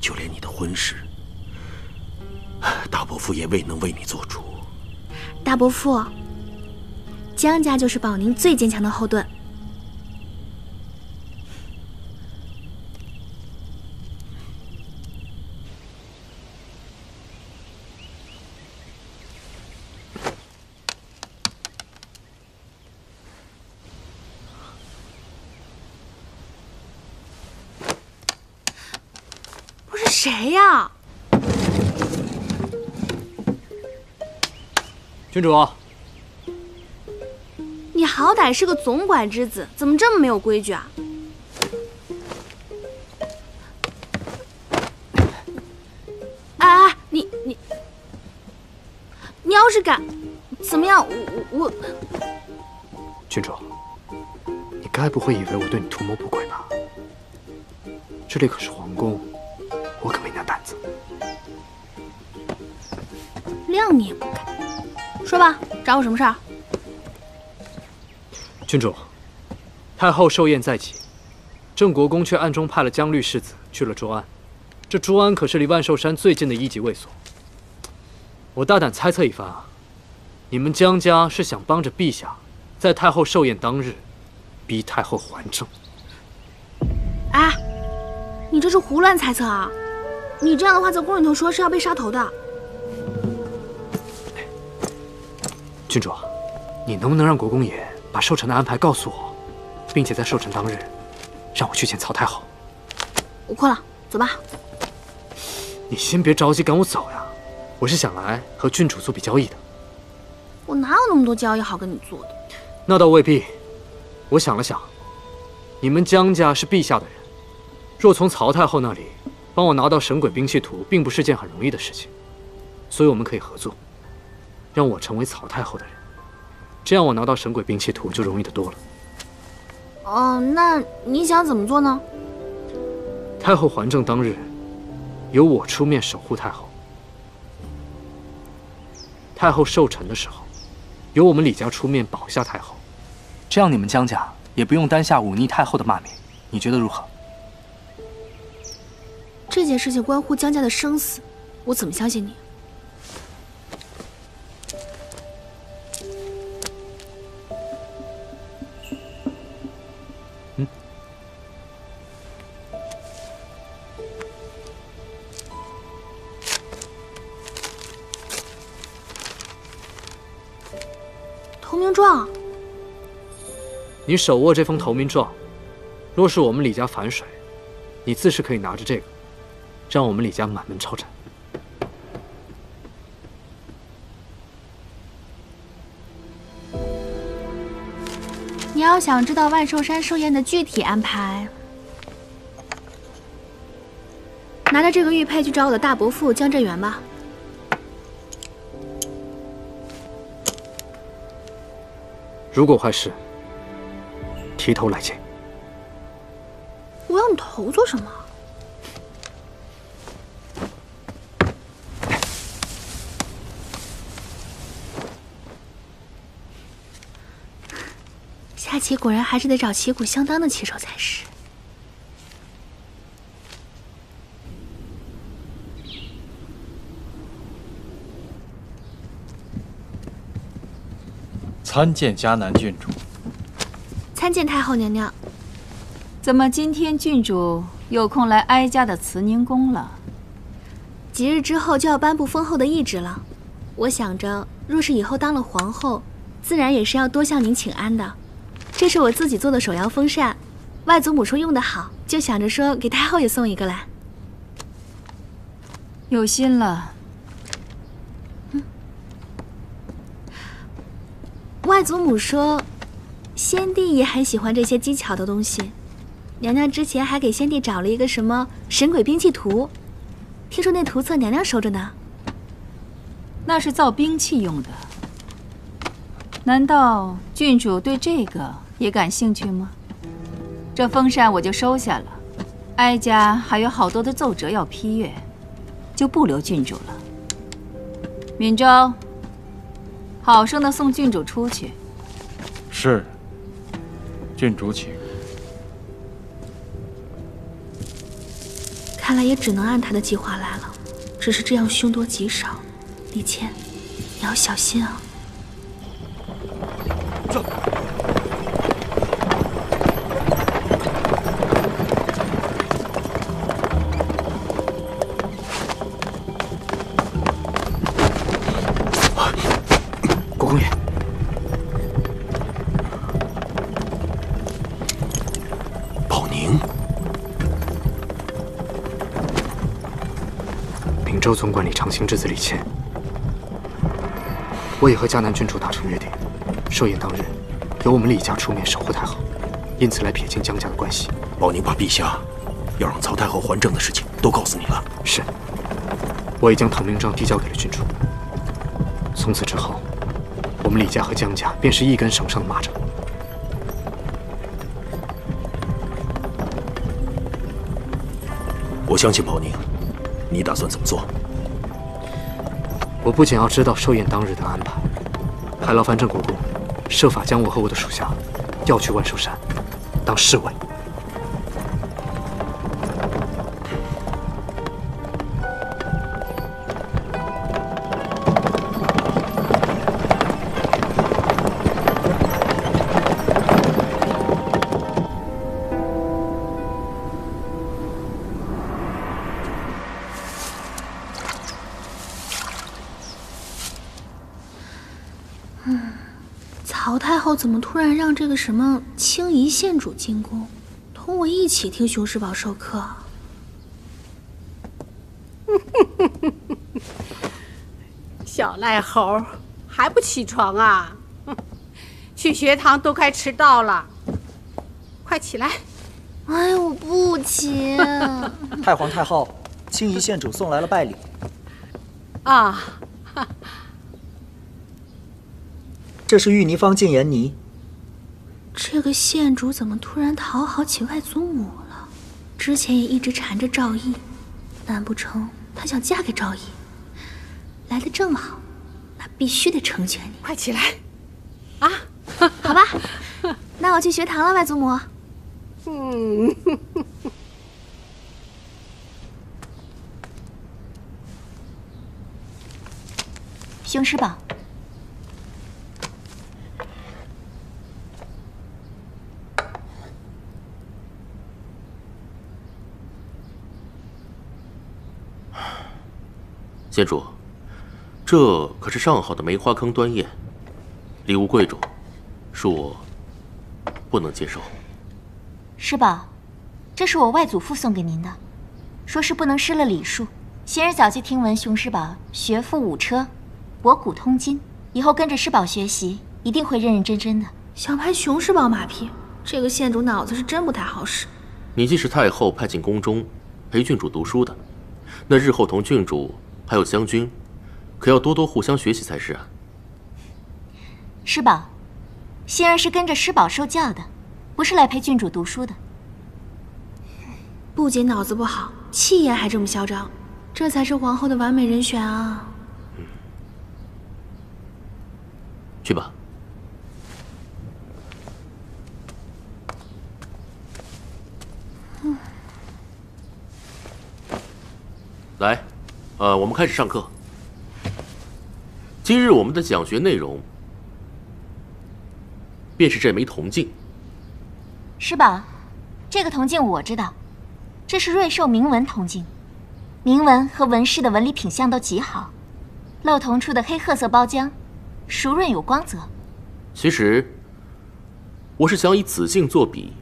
就连你的婚事，大伯父也未能为你做主。大伯父，江家就是宝宁最坚强的后盾。不是谁呀？郡主，你好歹是个总管之子，怎么这么没有规矩啊？哎哎，你你，你要是敢，怎么样？我我郡主，你该不会以为我对你图谋不轨吧？这里可是皇宫，找我什么事儿？郡主，太后寿宴在即，郑国公却暗中派了江律世子去了朱安。这朱安可是离万寿山最近的一级卫所。我大胆猜测一番啊，你们江家是想帮着陛下，在太后寿宴当日，逼太后还政。哎，你这是胡乱猜测啊！你这样的话在宫里头说是要被杀头的。郡主，你能不能让国公爷把寿辰的安排告诉我，并且在寿辰当日，让我去见曹太后？我困了，走吧。你先别着急赶我走呀，我是想来和郡主做笔交易的。我哪有那么多交易好跟你做的？那倒未必。我想了想，你们江家是陛下的人，若从曹太后那里帮我拿到神鬼兵器图，并不是件很容易的事情，所以我们可以合作。让我成为曹太后的人，这样我拿到神鬼兵器图就容易的多了。哦，那你想怎么做呢？太后还政当日，由我出面守护太后；太后寿辰的时候，由我们李家出面保下太后。这样你们江家也不用担下忤逆太后的骂名，你觉得如何？这件事情关乎江家的生死，我怎么相信你？投名状，你手握这封投名状，若是我们李家反水，你自是可以拿着这个，让我们李家满门抄斩。你要想知道万寿山寿宴的具体安排，拿着这个玉佩去找我的大伯父江振元吧。如果坏事，提头来见。我要你头做什么？下棋果然还是得找旗鼓相当的棋手才是。参见迦南郡主。参见太后娘娘。怎么今天郡主有空来哀家的慈宁宫了？几日之后就要颁布封后的懿旨了，我想着，若是以后当了皇后，自然也是要多向您请安的。这是我自己做的手摇风扇，外祖母说用得好，就想着说给太后也送一个来。有心了。外祖母说，先帝也很喜欢这些精巧的东西。娘娘之前还给先帝找了一个什么神鬼兵器图，听说那图册娘娘收着呢。那是造兵器用的。难道郡主对这个也感兴趣吗？这风扇我就收下了，哀家还有好多的奏折要批阅，就不留郡主了。敏州。好生的送郡主出去。是。郡主请。看来也只能按他的计划来了，只是这样凶多吉少。李谦，你要小心啊。周总管李长兴之子李谦，我已和迦南郡主达成约定，寿宴当日由我们李家出面守护太后，因此来撇清江家的关系。保宁把陛下要让曹太后还政的事情都告诉你了。是，我已将投名状递交给了郡主。从此之后，我们李家和江家便是一根绳上的蚂蚱。我相信保宁。你打算怎么做？我不仅要知道寿宴当日的安排，还劳烦郑国公设法将我和我的属下调去万寿山当侍卫。然让这个什么清夷县主进宫，同我一起听熊世宝授课？小赖猴，还不起床啊？去学堂都快迟到了，快起来！哎呀，我不起。太皇太后，清夷县主送来了拜礼。啊。这是玉泥坊净颜泥。这个县主怎么突然讨好起外祖母了？之前也一直缠着赵毅，难不成他想嫁给赵毅？来的正好，那必须得成全你。快起来！啊，好吧，那我去学堂了，外祖母。嗯。雄狮堡。县主，这可是上好的梅花坑端砚，礼物贵重，恕我不能接受。师宝，这是我外祖父送给您的，说是不能失了礼数。贤儿早就听闻雄狮堡学富五车，博古通今，以后跟着师宝学习，一定会认认真真的。想拍雄狮堡马屁，这个县主脑子是真不太好使。你既是太后派进宫中陪郡主读书的，那日后同郡主。还有湘军，可要多多互相学习才是啊。师宝，仙儿是跟着师宝受教的，不是来陪郡主读书的。不仅脑子不好，气焰还这么嚣张，这才是皇后的完美人选啊！去吧。来。呃，我们开始上课。今日我们的讲学内容便是这枚铜镜。是吧？这个铜镜我知道，这是瑞兽铭文铜镜，铭文和纹饰的纹理品相都极好，镂铜处的黑褐色包浆，熟润有光泽。其实，我是想以此镜作比，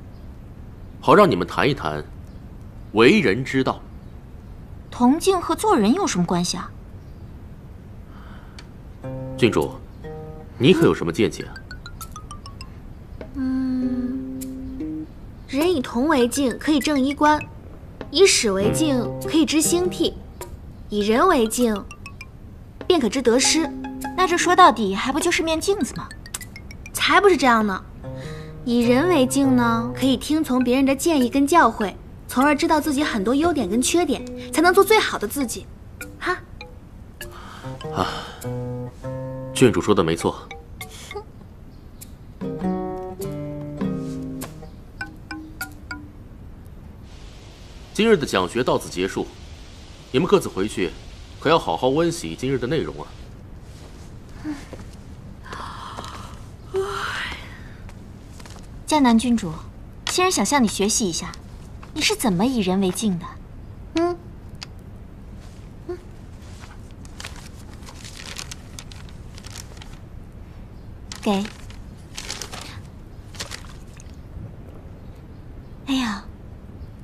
好让你们谈一谈为人之道。铜镜和做人有什么关系啊？郡主，你可有什么见解？嗯，人以铜为镜，可以正衣冠；以史为镜，可以知兴替；以人为镜，便可知得失。那这说到底，还不就是面镜子吗？才不是这样呢！以人为镜呢，可以听从别人的建议跟教诲，从而知道自己很多优点跟缺点，才能做最好的自己。哈！啊，郡主说的没错。今日的讲学到此结束，你们各自回去，可要好好温习今日的内容啊。江南郡主，欣然想向你学习一下，你是怎么以人为镜的？嗯，嗯，给。哎呀，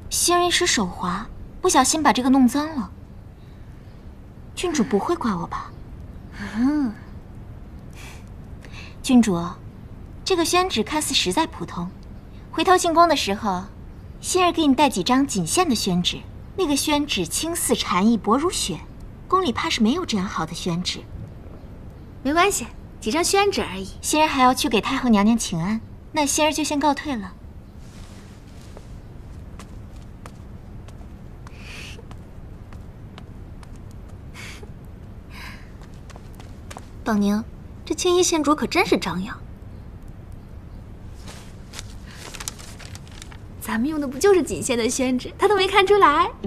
仙人一时手滑，不小心把这个弄脏了。郡主不会怪我吧？嗯，郡主。这个宣纸看似实在普通，回头进宫的时候，仙儿给你带几张锦线的宣纸。那个宣纸青似蝉翼，薄如雪，宫里怕是没有这样好的宣纸。没关系，几张宣纸而已。仙儿还要去给太后娘娘请安，那仙儿就先告退了。宝宁，这青衣县主可真是张扬。咱们用的不就是锦线的宣纸，他都没看出来。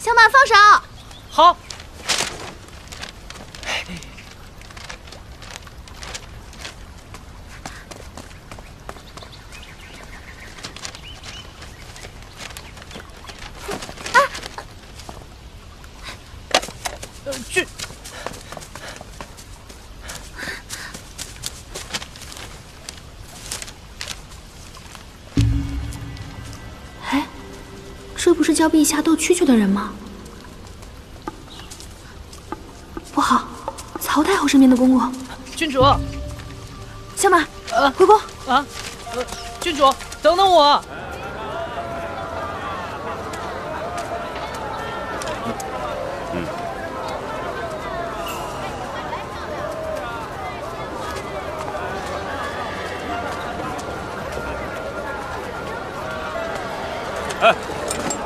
小马放手。好。教陛下斗蛐蛐的人吗？不好，曹太后身边的公公。郡主，小马，呃，回宫。啊，呃，郡主，等等我。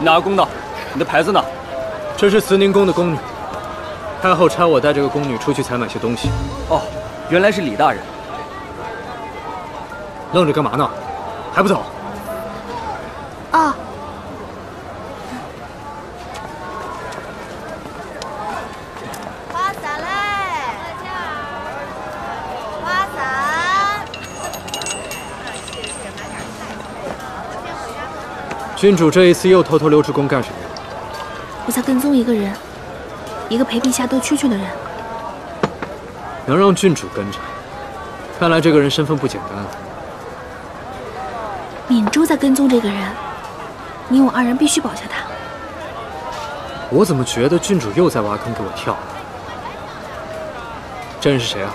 哪个宫的？你的牌子呢？这是慈宁宫的宫女，太后差我带这个宫女出去采买些东西。哦，原来是李大人。愣着干嘛呢？还不走？郡主这一次又偷偷溜出宫干什么？我在跟踪一个人，一个陪陛下斗蛐蛐的人。能让郡主跟着，看来这个人身份不简单。敏珠在跟踪这个人，你我二人必须保下他。我怎么觉得郡主又在挖坑给我跳？这人是谁啊？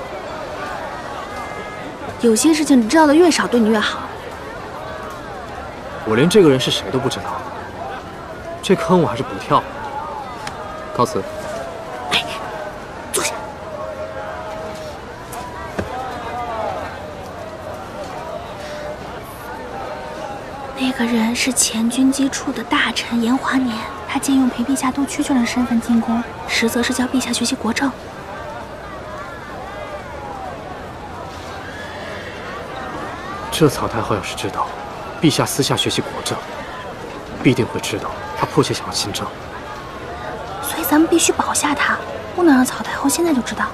有些事情你知道的越少，对你越好。我连这个人是谁都不知道，这坑我还是不跳。告辞。哎，坐下。那个人是前军机处的大臣严华年，他借用陪陛下度蛐蛐的身份进宫，实则是教陛下学习国政。这曹太后要是知道。陛下私下学习国政，必定会知道他迫切想要亲政。所以咱们必须保下他，不能让曹太后现在就知道。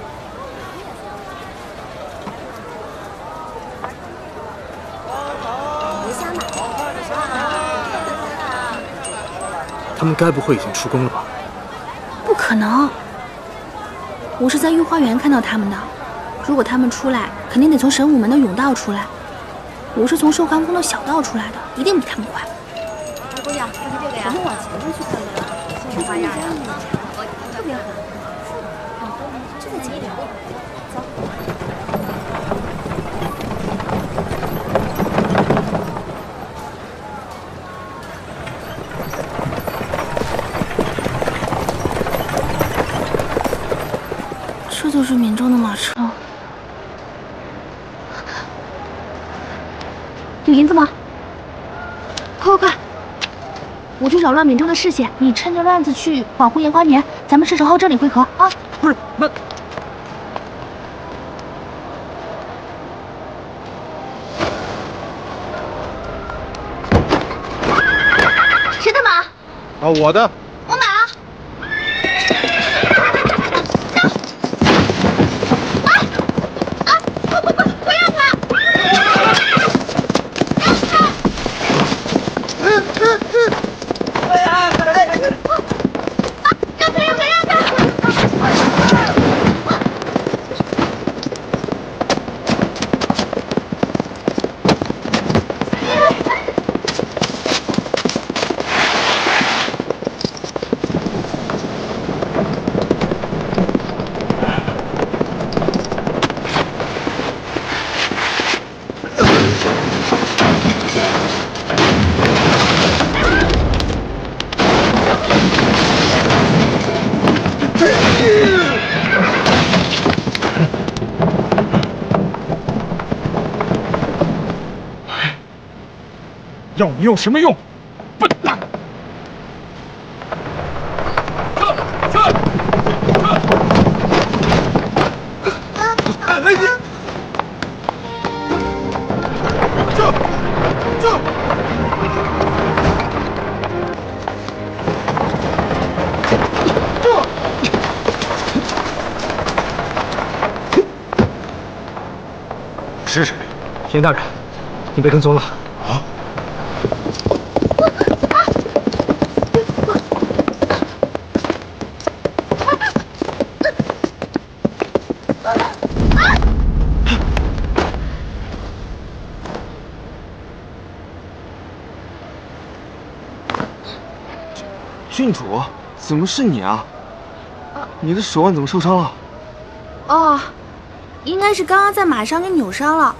他们该不会已经出宫了吧？不可能！我是在御花园看到他们的。如果他们出来，肯定得从神武门的甬道出来。我是从寿康宫的小道出来的，一定比他们快。姑娘，看看这个呀，我们往前面去看看，这花样呀，特别好。这。这就是闽州的马车。有银子吗？快快快！我去扰乱敏洲的视线，你趁着乱子去保护烟花年，咱们是时候这里会合啊！不是，那。谁的马？啊，我的。要你有什么用，笨蛋！这这。是谁？严大人，你被跟踪了。啊！郡主，怎么是你啊？你的手腕怎么受伤了？哦，应该是刚刚在马上给扭伤了。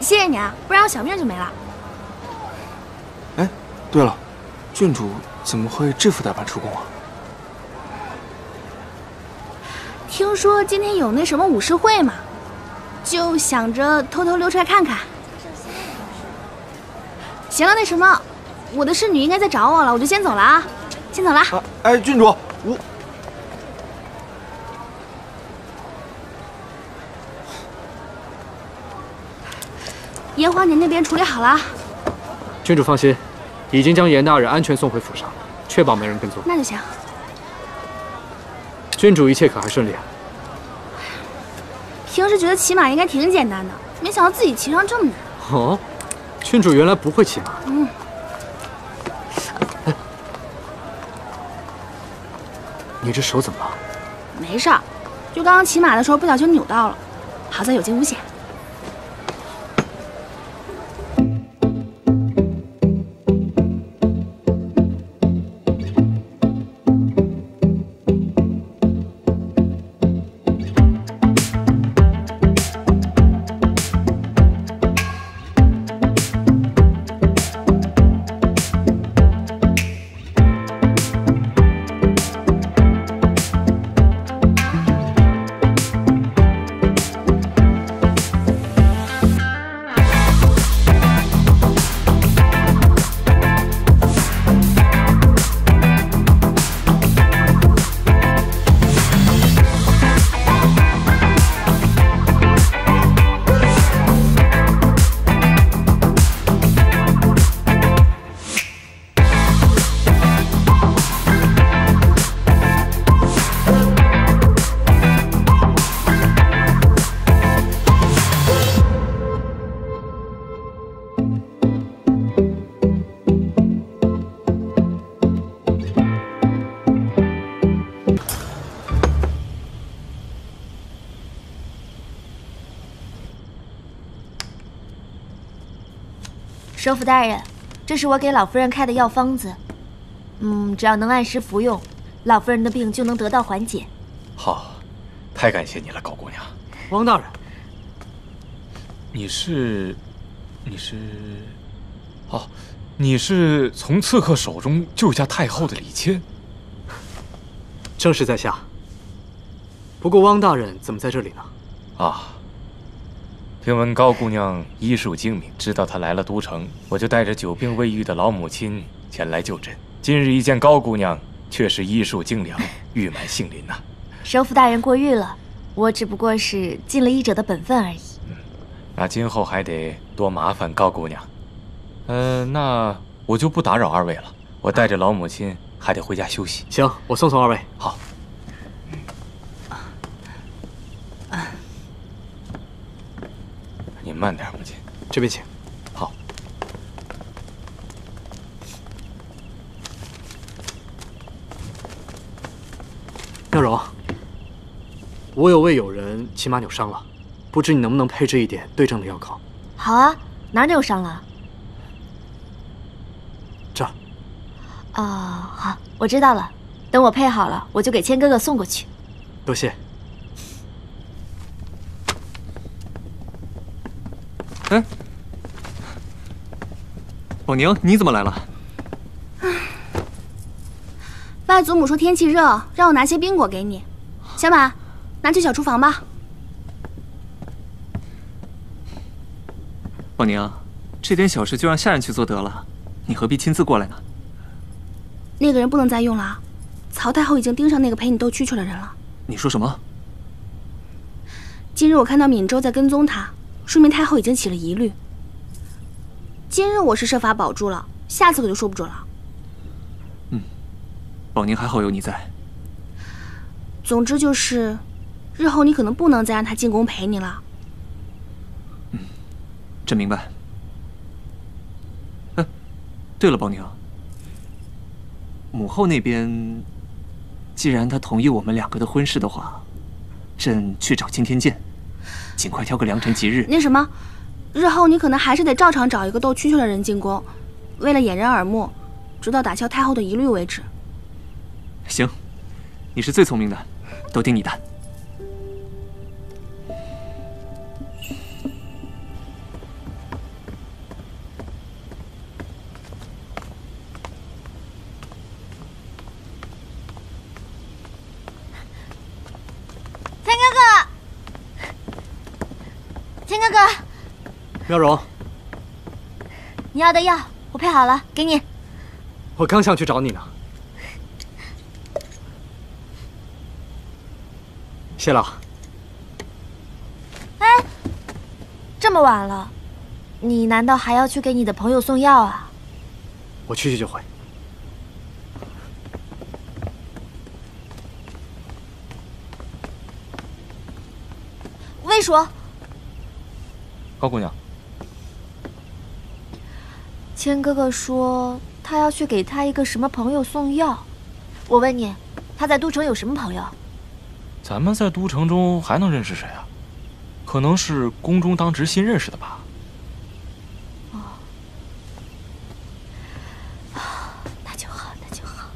谢谢你啊，不然我小命就没了。哎，对了，郡主怎么会这副打扮出宫啊？听说今天有那什么舞狮会嘛，就想着偷偷溜出来看看。行了，那什么，我的侍女应该在找我了，我就先走了啊，先走了。哎，郡主，我烟花年那边处理好了，郡主放心，已经将严大人安全送回府上，确保没人跟踪。那就行。郡主一切可还顺利啊？平时觉得骑马应该挺简单的，没想到自己骑上这么难。哦，郡主原来不会骑马。嗯，你这手怎么了？没事儿，就刚刚骑马的时候不小心扭到了，好在有惊无险。首府大人，这是我给老夫人开的药方子。嗯，只要能按时服用，老夫人的病就能得到缓解。好，太感谢你了，高姑娘。汪大人，你是，你是，哦，你是从刺客手中救下太后的李谦。正是在下。不过汪大人怎么在这里呢？啊，听闻高姑娘医术精明，知道她来了都城，我就带着久病未愈的老母亲前来就诊。今日一见高姑娘，确实医术精良，誉满杏林呐。首府大人过誉了，我只不过是尽了医者的本分而已。那今后还得多麻烦高姑娘。呃，那我就不打扰二位了，我带着老母亲还得回家休息。行，我送送二位。好。你慢点，母亲。这边请。好。妙容，我有位友人骑马扭伤了，不知你能不能配置一点对症的药膏？好啊，哪儿扭伤了？这儿。哦，好，我知道了。等我配好了，我就给谦哥哥送过去。多谢。宝宁，你怎么来了？外祖母说天气热，让我拿些冰果给你。小满，拿去小厨房吧。宝宁，这点小事就让下人去做得了，你何必亲自过来呢？那个人不能再用了，曹太后已经盯上那个陪你斗蛐蛐的人了。你说什么？今日我看到敏州在跟踪他。说明太后已经起了疑虑。今日我是设法保住了，下次可就说不准了。嗯，宝宁还好有你在。总之就是，日后你可能不能再让他进宫陪你了。嗯，朕明白。哎，对了，宝宁，母后那边，既然她同意我们两个的婚事的话，朕去找金天剑。尽快挑个良辰吉日。那什么，日后你可能还是得照常找一个斗蛐蛐的人进宫，为了掩人耳目，直到打消太后的疑虑为止。行，你是最聪明的，都听你的。妙容，你要的药我配好了，给你。我刚想去找你呢。谢了。哎，这么晚了，你难道还要去给你的朋友送药啊？我去去就回。魏叔，高姑娘。千哥哥说他要去给他一个什么朋友送药，我问你，他在都城有什么朋友？咱们在都城中还能认识谁啊？可能是宫中当值新认识的吧。哦，那就好，那就好。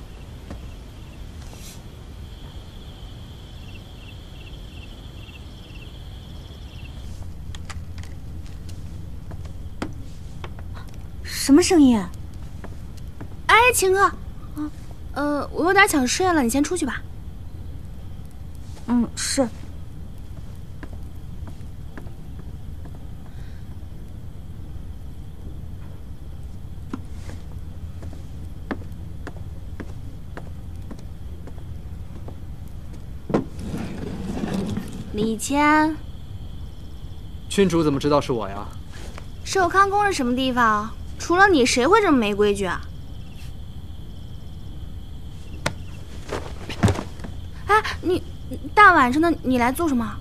什么声音？哎，秦哥，呃，我有点想睡了，你先出去吧。嗯，是。李谦，郡主怎么知道是我呀？寿康宫是什么地方？除了你，谁会这么没规矩啊？哎，你大晚上的你来做什么？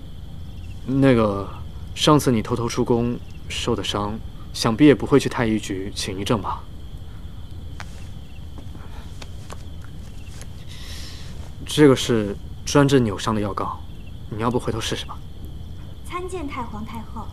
那个，上次你偷偷出宫受的伤，想必也不会去太医局请医证吧？这个是专治扭伤的药膏，你要不回头试试吧？参见太皇太后。